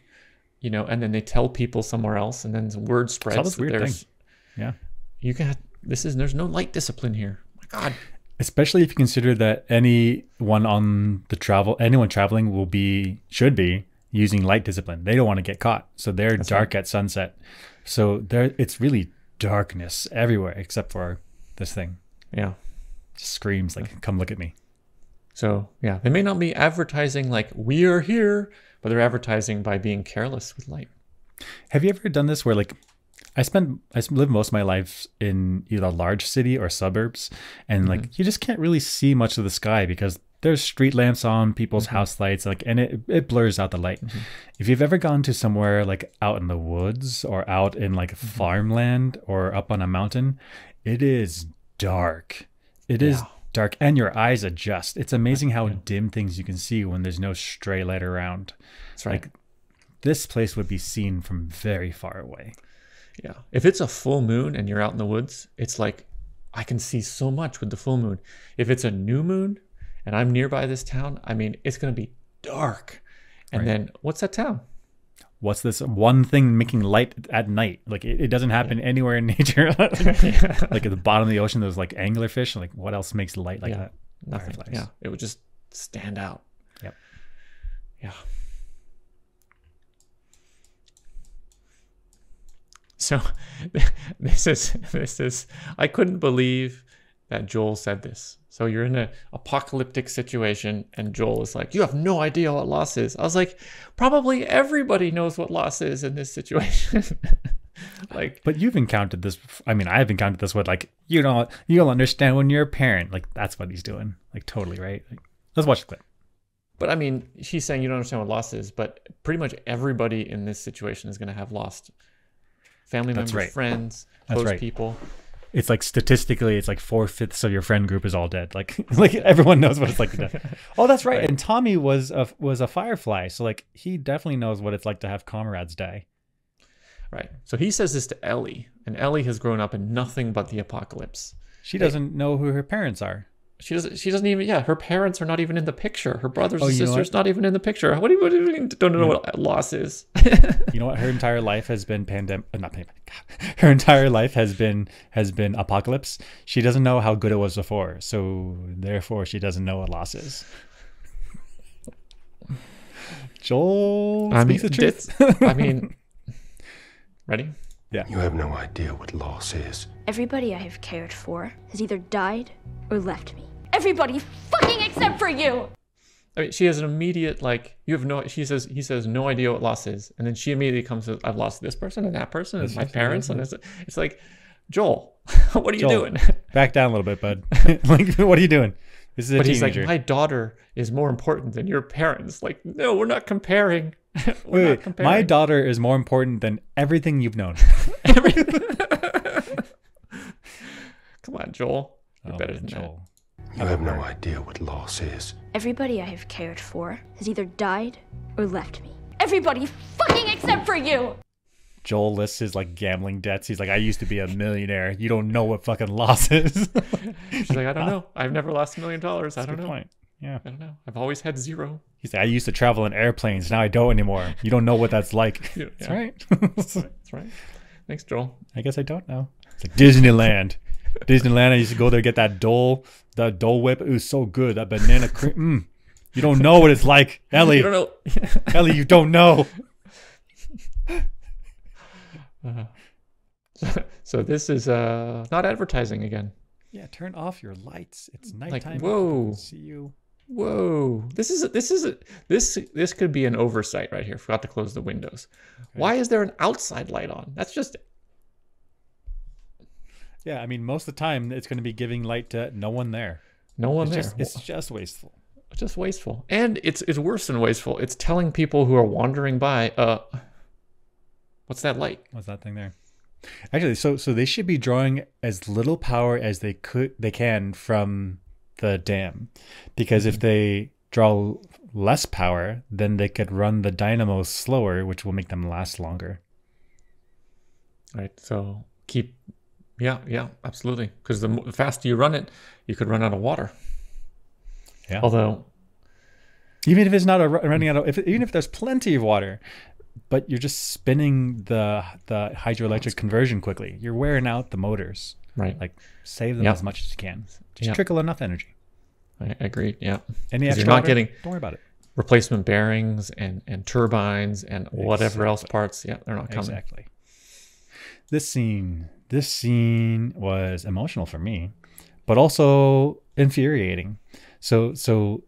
you know, and then they tell people somewhere else, and then word spreads. this weird there's, thing. Yeah. You got this is there's no light discipline here. My God. Especially if you consider that anyone on the travel anyone traveling will be should be using light discipline. They don't want to get caught. So they're dark at sunset. So there it's really darkness everywhere except for this thing. Yeah. just screams like come look at me. So yeah, they may not be advertising like we are here, but they're advertising by being careless with light. have you ever done this where like I spend I live most of my life in either a large city or suburbs, and like mm-hmm. you just can't really see much of the sky because there's street lamps on, people's mm-hmm. house lights, like, and it it blurs out the light. Mm-hmm. If you've ever gone to somewhere like out in the woods or out in like farmland or up on a mountain, it is dark. It is dark, and your eyes adjust. It's amazing how dim things you can see when there's no stray light around. That's right. Like this place would be seen from very far away. Yeah. If it's a full moon and you're out in the woods, it's like I can see so much with the full moon. If it's a new moon and I'm nearby this town, I mean, it's going to be dark. And then what's that town? What's this one thing making light at night? Like it, it doesn't happen anywhere in <laughs> nature. <laughs> like, like at the bottom of the ocean, there's like anglerfish. Like what else makes light like Yeah. that? Nothing. Fireflies. Yeah. It would just stand out. Yep. Yeah. So <laughs> this is this is I couldn't believe that Joel said this. So you're in an apocalyptic situation and Joel is like, "You have no idea what loss is." I was like, "Probably everybody knows what loss is in this situation." <laughs> like But you've encountered this. I mean, I've encountered this with like you don't you'll understand when you're a parent. Like that's what he's doing. Like totally right. Like, let's watch the clip. But I mean, she's saying you don't understand what loss is, but pretty much everybody in this situation is going to have lost family That's members, right. friends, That's close right. people. It's like statistically, it's like four fifths of your friend group is all dead. Like <laughs> like everyone knows what it's like to die. <laughs> Oh, that's right. And Tommy was a was a firefly, so like he definitely knows what it's like to have comrades die. Right. So he says this to Ellie, and Ellie has grown up in nothing but the apocalypse. She doesn't know who her parents are. She doesn't. She doesn't even. Yeah, her parents are not even in the picture. Her brothers Oh, and sisters not even in the picture. What do you, what do you mean don't know what loss is? <laughs> You know what? Her entire life has been pandemic. Uh, not pandemic. <laughs> Her entire life has been has been apocalypse. She doesn't know how good it was before, so therefore she doesn't know what loss is. Joel I mean, the truth. I mean, <laughs> ready? You have no idea what loss is. Everybody I have cared for has either died or left me. Everybody fucking except for you! I mean, she has an immediate like. You have no. She says he says no idea what loss is, and then she immediately comes to I've lost this person and that person and my parents, and it's it's like, Joel, <laughs> what are you doing? <laughs> Back down a little bit, bud. <laughs> like, what are you doing? This is a But he's like, my daughter is more important than your parents. Like, no, we're not comparing. <laughs> we're Wait, not wait, comparing. my daughter is more important than everything you've known. <laughs> <laughs> Come on, Joel. You're Oh, better man, than Joel. You have no idea what loss is. Everybody I have cared for has either died or left me. Everybody fucking except for you! Joel lists his like gambling debts. He's like, I used to be a millionaire. You don't know what fucking loss is. She's like, I don't know. I've never lost a million dollars. I don't know. point. Yeah. I don't know. I've always had zero. He's like, I used to travel in airplanes. Now I don't anymore. You don't know what that's like. <laughs> Yeah. <laughs> That's right. That's right. Thanks, Joel. I guess I don't know. It's like Disneyland. Disneyland. I used to go there get that Dole, that Dole whip. It was so good. That banana cream. Mm. You don't know what it's like, <laughs> Ellie. You don't know. Ellie, you don't know. so this is uh not advertising again. Yeah, turn off your lights. It's nighttime. whoa. See you. Whoa! This is this is this this could be an oversight right here. Forgot to close the windows. Why is there an outside light on? That's just Yeah, I mean, most of the time it's going to be giving light to no one there. no one It's there. just, it's just wasteful. just wasteful. And it's it's worse than wasteful. It's telling people who are wandering by, uh, what's that light? What's that thing there? Actually, so so they should be drawing as little power as they could they can from the dam, because if mm-hmm. they draw less power, then they could run the dynamos slower, which will make them last longer. Right. So keep, yeah, yeah, absolutely. Because the, the faster you run it, you could run out of water. Yeah. Although, Even if it's not a running out of, if, even if there's plenty of water, but you're just spinning the the hydroelectric conversion quickly, you're wearing out the motors. Right. Like save them Yep. as much as you can. Just Yep. trickle enough energy. I agreed. Yeah. Extra you're not getting Don't worry about it. replacement bearings and and turbines and whatever else parts. Yeah, they're not coming. Exactly. This scene, this scene was emotional for me, but also infuriating. So, so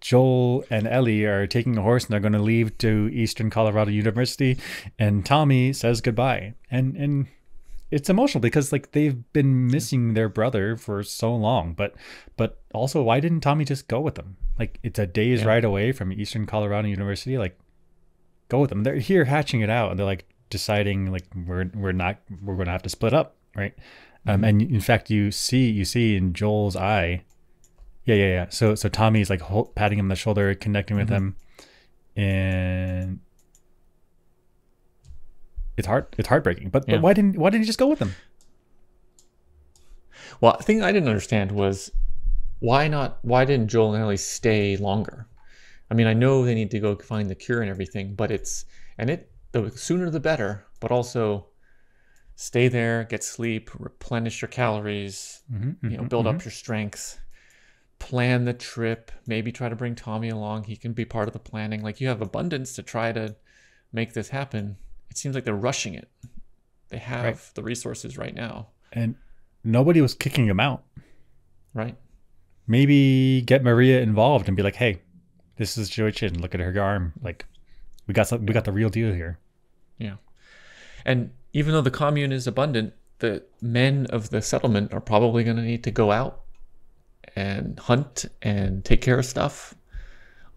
Joel and Ellie are taking a horse and they're going to leave to Eastern Colorado University, and Tommy says goodbye, and and it's emotional because like they've been missing their brother for so long, but but also why didn't Tommy just go with them? Like it's a day's Yeah. ride away from Eastern Colorado University, like go with them. They're here hatching it out, and they're like deciding like we're we're not we're going to have to split up, right? Um, and in fact, you see you see in Joel's eye, yeah, yeah, yeah. So so Tommy's like patting him on the shoulder, connecting with him, and it's heart it's heartbreaking. But, Yeah. but why didn't why didn't he just go with them? Well, the thing I didn't understand was why not? Why didn't Joel and Ellie stay longer? I mean, I know they need to go find the cure and everything, but it's and it the sooner the better. But also, stay there, get sleep, replenish your calories, mm-hmm, you know, mm-hmm, build up mm-hmm. your strength, plan the trip. Maybe try to bring Tommy along. He can be part of the planning. Like you have abundance to try to make this happen. It seems like they're rushing it. They have Right. the resources right now, And nobody was kicking him out. right? Maybe get Maria involved and be like, hey, this is Joey Chin. Look at her arm. Like we got some, we got the real deal here. Yeah. And even though the commune is abundant, the men of the settlement are probably going to need to go out and hunt and take care of stuff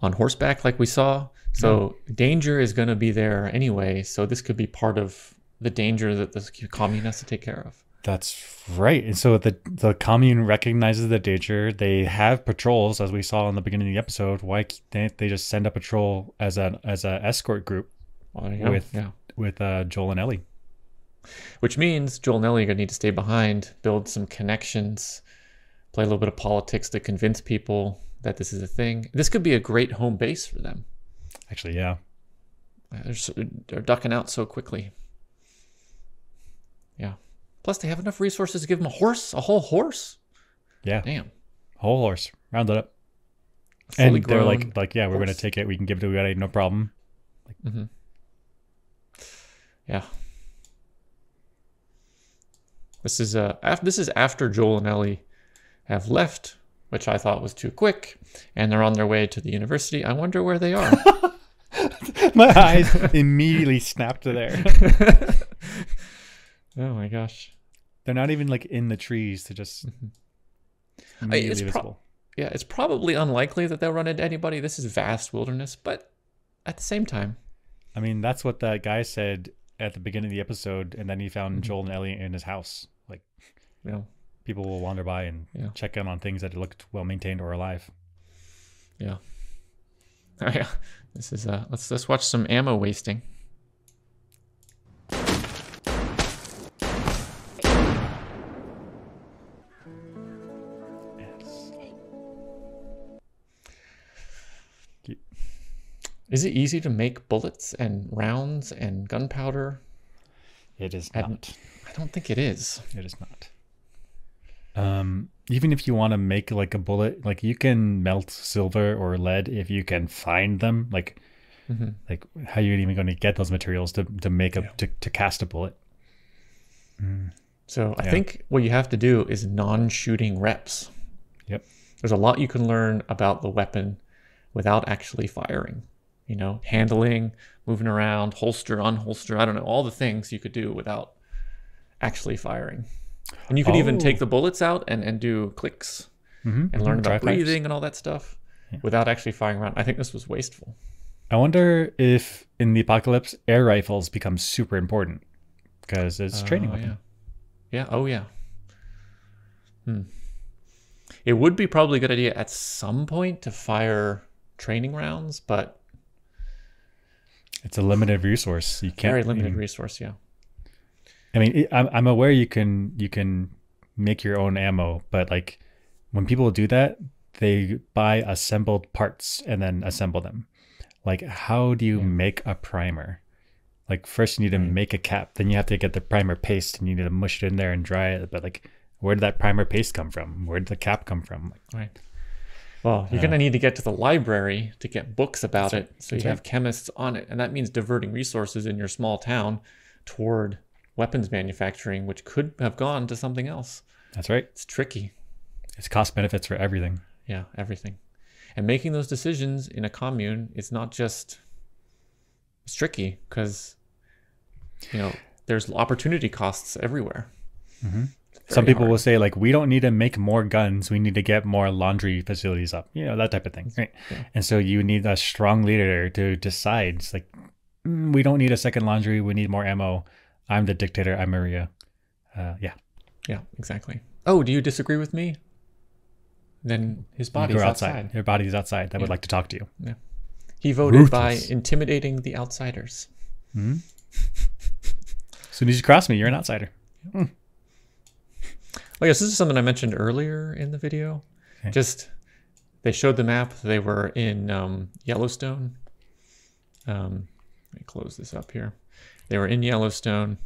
on horseback, like we saw. So danger is going to be there anyway. So this could be part of the danger that the commune has to take care of. That's right. And so the the commune recognizes the danger. They have patrols, as we saw in the beginning of the episode. Why can't they just send a patrol as a as a escort group Well, there you go. with yeah. with uh, Joel and Ellie? Which means Joel and Ellie are going to need to stay behind, build some connections, play a little bit of politics to convince people that this is a thing. This could be a great home base for them. Actually, yeah. They're, so, they're ducking out so quickly. Yeah. Plus, they have enough resources to give them a horse, a whole horse. Yeah. Damn. Whole horse. Round it up. Fully and they're like like, yeah, we're gonna take it, we can give it to Ugarte, no problem. Yeah. This is uh after this is after Joel and Ellie have left, which I thought was too quick, and they're on their way to the university. I wonder where they are. <laughs> <laughs> My eyes <laughs> immediately snapped to there. <laughs> oh my gosh. They're not even like in the trees to just Mm-hmm. I- it's immediately pro- Yeah, it's probably unlikely that they'll run into anybody. This is vast wilderness, but at the same time, I mean, that's what that guy said at the beginning of the episode, and then he found Mm-hmm. Joel and Ellie in his house. Like you know, people will wander by and Yeah. check in on things that looked well maintained or alive. yeah. <laughs> Oh, yeah. This is uh let's let's watch some ammo wasting. Yes. Is it easy to make bullets and rounds and gunpowder? It is not. I don't think it is. It is not. Um, even if you want to make like a bullet, like you can melt silver or lead if you can find them. Like, Mm-hmm. like how you even going to get those materials to to make a to, to cast a bullet? So I Yeah. think what you have to do is non-shooting reps. Yep. there's a lot you can learn about the weapon without actually firing. You know, handling, moving around, holster, unholster, I don't know, all the things you could do without actually firing. And you could even Oh. take the bullets out and, and do clicks Mm-hmm. and learn about fires. breathing and all that stuff without actually firing around. I think this was wasteful. I wonder if in the apocalypse, air rifles become super important because it's a training Oh, weapon. yeah. Yeah. Oh, yeah. Hmm. It would be probably a good idea at some point to fire training rounds, but It's a limited resource. You can't. very limited mean, resource. Yeah. I mean, I'm I'm aware you can you can make your own ammo, but like when people do that, they buy assembled parts and then assemble them. Like, how do you make a primer? Like, first you need to make a cap, then you have to get the primer paste, and you need to mush it in there and dry it. But like, where did that primer paste come from? Where did the cap come from? Like, Right. Well, you're going to need to get to the library to get books about it. So you right. have chemists on it. And that means diverting resources in your small town toward weapons manufacturing, which could have gone to something else. that's right. It's tricky. It's cost benefits for everything. Yeah, everything. And making those decisions in a commune is not just it's tricky because you know there's opportunity costs everywhere. It's Some people hard. will say like, we don't need to make more guns. We need to get more laundry facilities up. You know that type of thing, right? And so you need a strong leader to decide. It's like, "Mm, we don't need a second laundry. We need more ammo. I'm the dictator. I'm Maria. Uh, yeah, Yeah, exactly. Oh, do you disagree with me? Then his you body's go outside. Your body's outside. That would like to talk to you. Yeah. He voted by intimidating the outsiders. hmm As soon as you cross me, you're an outsider. I guess this is something I mentioned earlier in the video. Okay. Just they showed the map. They were in um, Yellowstone. Um, let me close this up here. They were in Yellowstone.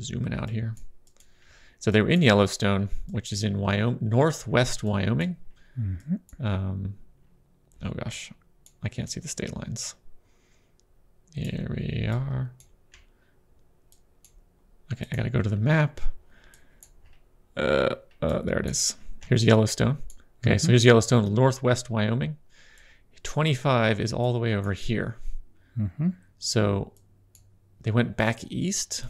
Zooming out here. So they were in Yellowstone, which is in Wyoming, northwest Wyoming. Um, oh gosh, I can't see the state lines. Here we are. Okay, I gotta go to the map. Uh, uh, there it is. Here's Yellowstone. Okay, so here's Yellowstone, northwest Wyoming. 25 is all the way over here. Mm-hmm. So they went back east.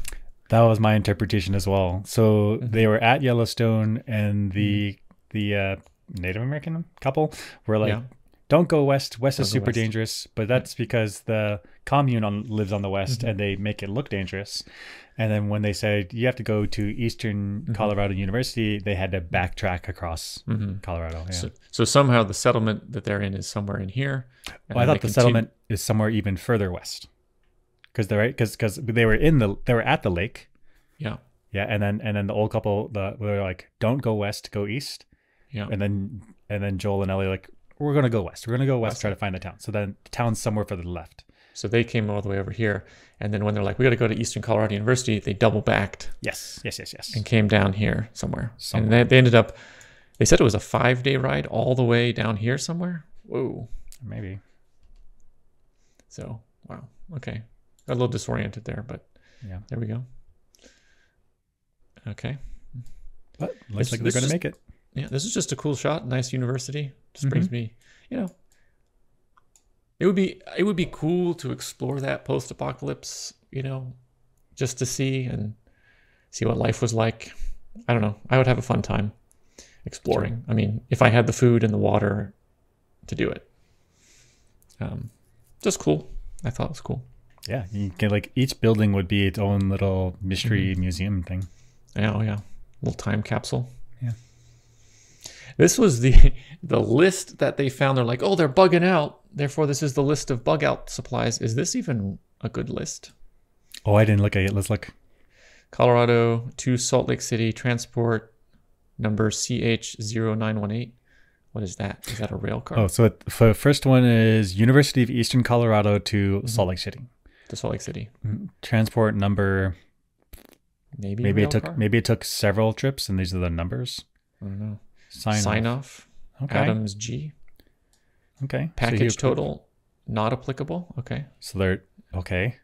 That was my interpretation as well. So mm-hmm. they were at Yellowstone, and the mm-hmm. the uh, Native American couple were like, Yeah. "Don't go west. West is Don't go super west." dangerous." But that's because the commune on, lives on the west, Mm-hmm. and they make it look dangerous. And then when they said you have to go to Eastern Mm-hmm. Colorado University, they had to backtrack across Colorado. Yeah. So, so somehow the settlement that they're in is somewhere in here. well, I thought the continue- settlement is somewhere even further west, because they're right because because they were in the they were at the lake. Yeah, Yeah, and then and then the old couple the were like, "Don't go west, go east." yeah. and then and then Joel and Ellie like, we're gonna go west. We're gonna go west, try to find the town. So then the town's somewhere further left. So they came all the way over here. And then when they're like, we got to go to Eastern Colorado University, they double backed Yes, yes, yes, yes. and came down here somewhere. Somewhere. And they, they ended up, they said it was a five day ride all the way down here somewhere. Whoa. Maybe. So, wow. Okay. Got a little disoriented there, but Yeah. there we go. Okay. But looks This- like they're gonna make it. Yeah, this is just a cool shot. Nice university. Just Mm-hmm. brings me, you know, it would be it would be cool to explore that post apocalypse, you know, just to see and see what life was like. I don't know. I would have a fun time exploring. I mean, if I had the food and the water to do it. Um, just cool. I thought it was cool. Yeah, you can like each building would be its own little mystery Mm-hmm. museum thing. Yeah, oh yeah, little time capsule. This was the <laughs> the list that they found. They're like, oh, they're bugging out. Therefore, this is the list of bug out supplies. Is this even a good list? Oh, I didn't look at it. Let's look. Colorado to Salt Lake City transport number CH0918. What is that? Is that a rail car? Oh, so it, for first one is University of Eastern Colorado to Mm-hmm. Salt Lake City. To Salt Lake City. Transport number. Maybe. Maybe it took car? maybe it took several trips, and these are the numbers. I don't know. Sign, Sign off. off. Okay. Adams G. Okay. Package approved. total not applicable. Okay. So they're okay.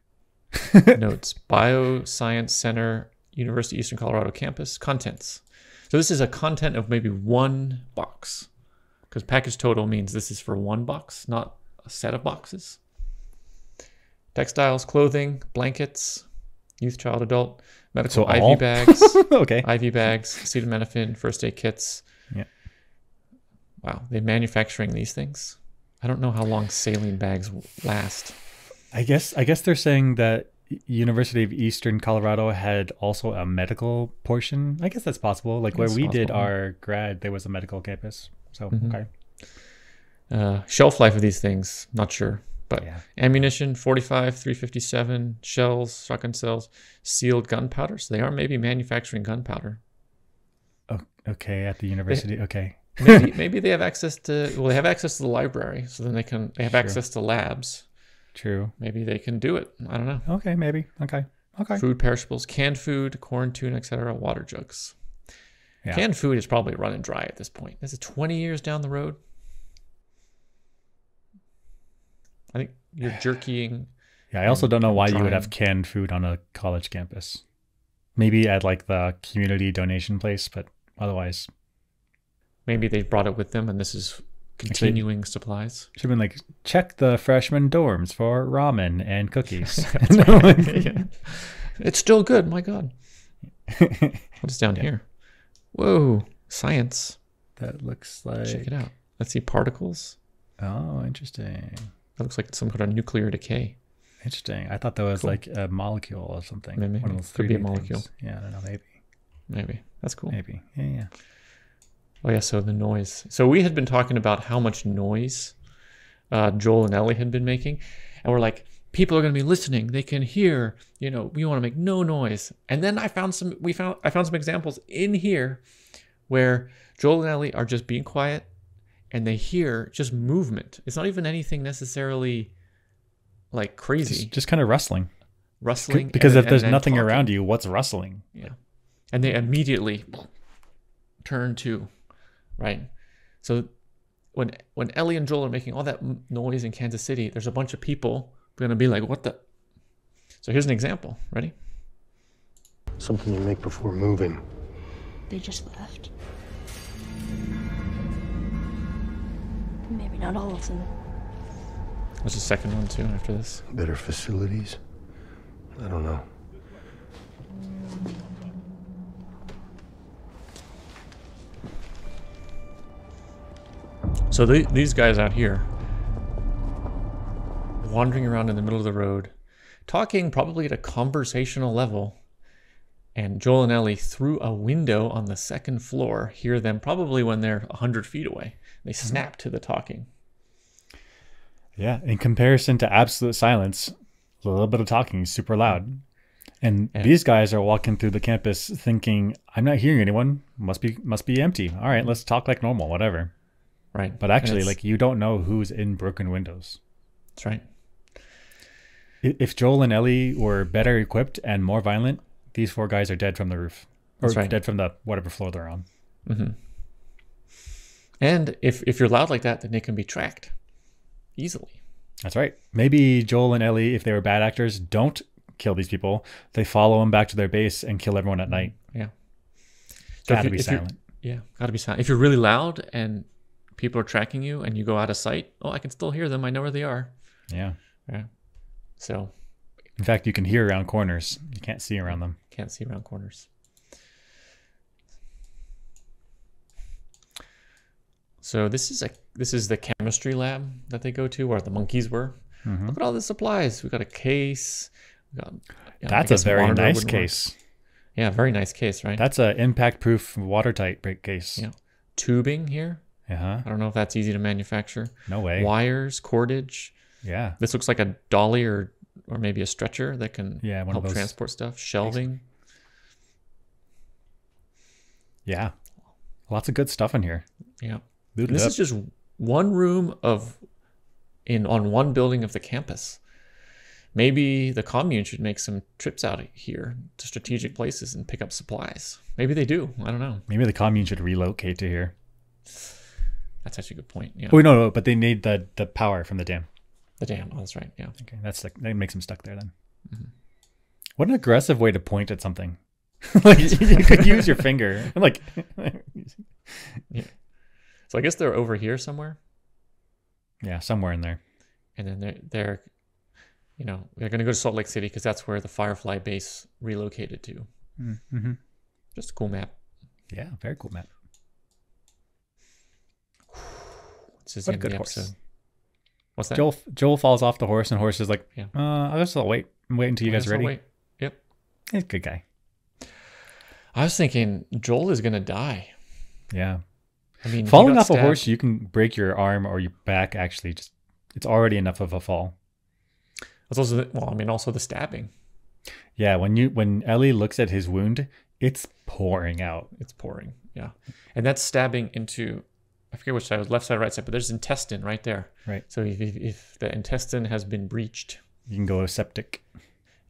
<laughs> <laughs> Notes Bioscience Center, University of Eastern Colorado campus. Contents So this is a content of maybe one box, because package total means this is for one box, not a set of boxes. Textiles, clothing, blankets, youth, child, adult, medical So IV all? bags, <laughs> okay. IV bags, acetaminophen, first aid kits. Wow, they're manufacturing these things. I don't know how long saline bags last. I guess I guess they're saying that University of Eastern Colorado had also a medical portion. I guess that's possible. Like where we did possible, yeah. our grad, there was a medical campus. So Mhm. okay. Uh, shelf life of these things, not sure. But Yeah. ammunition, 45, 357, shells, shotgun cells, sealed gunpowder. So they are maybe manufacturing gunpowder. Okay, at the university. Okay. Maybe, maybe they have access to, well, they have access to the library. So then they can, they have Sure. access to labs. True. Maybe they can do it. I don't know. Okay, maybe. Okay. Okay. Food perishables, canned food, corn, tuna, etc., water jugs. Yeah. Canned food is probably running dry at this point. This is 20 years down the road. I think you're <sighs> jerkying. Yeah, I also don't know why you would trying. have canned food on a college campus. Maybe at like the community donation place, but otherwise, Maybe they brought it with them and this is continuing supplies. should have been like check the freshman dorms for ramen and cookies. <laughs> <laughs> Yeah. <laughs> It's still good. My God. What's down here? Whoa. Science. that looks like. Check it out. Let's see particles. Oh, interesting. That looks like some kind of nuclear decay. Interesting. I thought that was Cool. like a molecule or something. Maybe. One of those Could be a molecule. things. Yeah, I don't know. Maybe. Maybe. That's cool. Maybe. Yeah, yeah. Oh yeah, so the noise. So we had been talking about how much noise uh, Joel and Ellie had been making, and we're like, people are going to be listening. They can hear. You know, we want to make no noise. And then I found some. We found I found some examples in here where Joel and Ellie are just being quiet, and they hear just movement. It's not even anything necessarily like crazy Just, just kind of rustling. rustling. Because and- if there's nothing talking. around you, what's rustling? Yeah. And they immediately turn to, right? So when when Ellie and Joel are making all that noise in Kansas City, there's a bunch of people going to be like, "What the?" So here's an example. Ready? Something you make before moving. They just left. Maybe not all of them. There's a second one too after this. Better facilities? I don't know. So the, these guys out here, wandering around in the middle of the road, talking probably at a conversational level. And Joel and Ellie, through a window on the second floor, hear them probably when they're 100 feet away. They mm-hmm. snap to the talking. Yeah. In comparison to absolute silence, a little bit of talking is super loud. And Yeah. these guys are walking through the campus thinking, I'm not hearing anyone. Must be must be empty. All right, let's talk like normal, whatever. Right. But actually, like you don't know who's in broken windows. That's right. If Joel and Ellie were better equipped and more violent, these four guys are dead from the roof. Or right. dead from the whatever floor they're on. Mm-hmm. And if, if you're loud like that, then they can be tracked easily. That's right. Maybe Joel and Ellie, if they were bad actors, don't kill these people. They follow them back to their base and kill everyone at mm-hmm. night. Yeah. So Gotta you- be silent. Yeah, gotta be silent. If you're really loud and people are tracking you and you go out of sight, oh, I can still hear them. I know where they are. Yeah. Yeah. So In fact, you can hear around corners. You can't see around them. can't see around corners. So this is a this is the chemistry lab that they go to where the monkeys were. Mm-hmm. Look at all the supplies. We got a case. We got. yeah, That's a very nice wouldn't work. case. Yeah, very nice case, right? That's a impact-proof, watertight break case. yeah. Tubing here. Uh-huh. I don't know if that's easy to manufacture. No way. Wires, cordage. Yeah. This looks like a dolly or or able a stretcher that can Yeah, help transport stuff. Shelving. Yeah. Lots of good stuff in here. Yeah. This is just one room of in on one building of the campus. Maybe the commune should make some trips out here to strategic places and pick up supplies. Maybe they do. I don't know. Maybe the commune should relocate to here. That's actually a good point. Yeah. Oh no, no, but they need the the power from the dam. The dam. Oh, that's right. Yeah. Okay, that's like that makes them stuck there then. Mm-hmm. What an aggressive way to point at something. <laughs> <laughs> like you could use your finger. <laughs> Like So I guess they're over here somewhere, yeah, somewhere in there. and then they're they're, you know, they're gonna go to Salt Lake City because that's where the Firefly base relocated to. Mm-hmm. Just a cool map. Yeah, very cool map. This is What a good horse. episode. What's that? Joel Joel falls off the horse, and horse is like, Yeah. uh, I guess I'll wait. Wait until you guys are ready. wait. Yep. He's a good guy. I was thinking Joel is gonna die. Yeah. I mean, Falling off a horse, you can break your arm or your back. Actually, just it's already enough of a fall. It's also the, well, I mean, also the stabbing. Yeah, when you when Ellie looks at his wound, it's pouring out. It's pouring. Yeah, and that's stabbing into. I forget which side was, left side, right side, but there's intestine right there. Right. So if, if, if the intestine has been breached, You can go septic.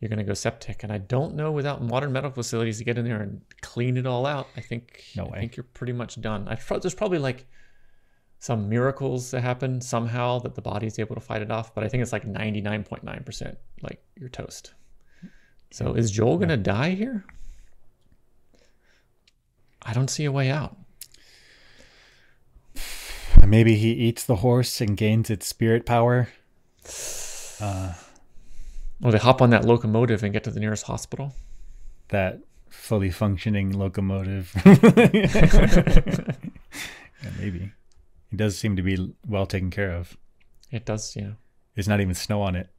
you're going to go septic. And I don't know without modern medical facilities to get in there and clean it all out. I think No way. I think you're pretty much done. I pro- there's probably like some miracles that happen somehow that the body's able to fight it off, but I think it's like 99.9% like you're toast. So is Joel going to die here? I don't see a way out. Maybe he eats the horse and gains its spirit power. Uh, or they hop on that locomotive and get to the nearest hospital. That fully functioning locomotive. <laughs> yeah, maybe. It does seem to be well taken care of. It does, you know. There's not even snow on it.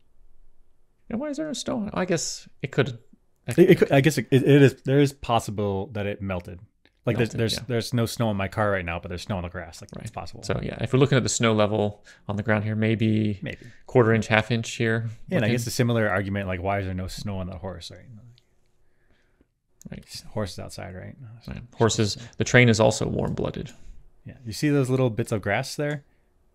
And why is there no snow? I guess it could. It, it could, I guess it, it is. There is possible that it melted. Like Melted, there's there's yeah. there's no snow on my car right now, but there's snow on the grass. Like it's possible. So yeah, if we're looking at the snow level on the ground here, maybe maybe. quarter inch, half inch here. Yeah, and I guess a similar argument like why is there no snow on the horse? Right. Right. Horse is outside, right? Right. Horses. The train is also warm blooded. Yeah. You see those little bits of grass there?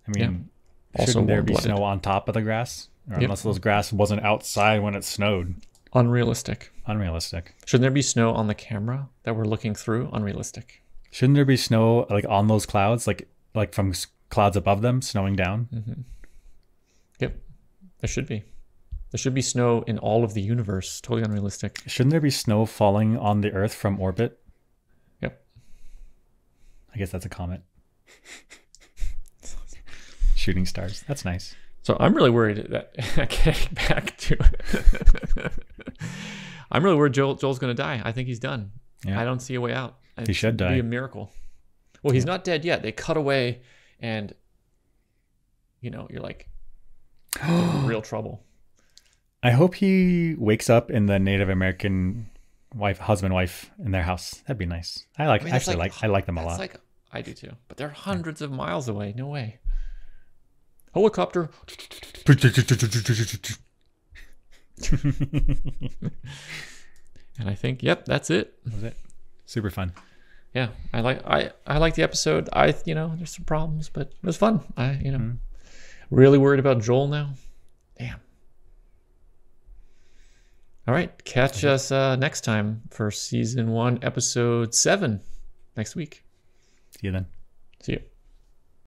I Yeah. mean, Also shouldn't there be snow on top of the grass? Or Yep. unless those grass wasn't outside when it snowed. Unrealistic. Unrealistic. Shouldn't there be snow on the camera that we're looking through? Unrealistic. Shouldn't there be snow like on those clouds, like like from s- clouds above them, snowing down? Mm. Yep. There should be. There should be snow in all of the universe. Totally unrealistic. Shouldn't there be snow falling on the Earth from orbit? Yep. I guess that's a comet. <laughs> Shooting stars. That's nice. So I'm really worried that <laughs> getting back to <laughs> I'm really worried Joel, Joel's going to die. I think he's done. Yeah. I don't see a way out. It should die. Be a miracle. Well, he's not dead yet. They cut away, and you know you're like <gasps> real trouble. I hope he wakes up in the Native American wife, husband, wife in their house. That'd be nice. I like I mean, actually like, I like them a lot. Like I do too, but they're hundreds of miles away. No way. Helicopter. <laughs> <laughs> And I think, yep, that's it. was it? Super fun. yeah i like i i like the episode i you know there's some problems but it was fun i you know really worried about joel now damn all right catch us uh next time for season one episode seven next week See you then. see you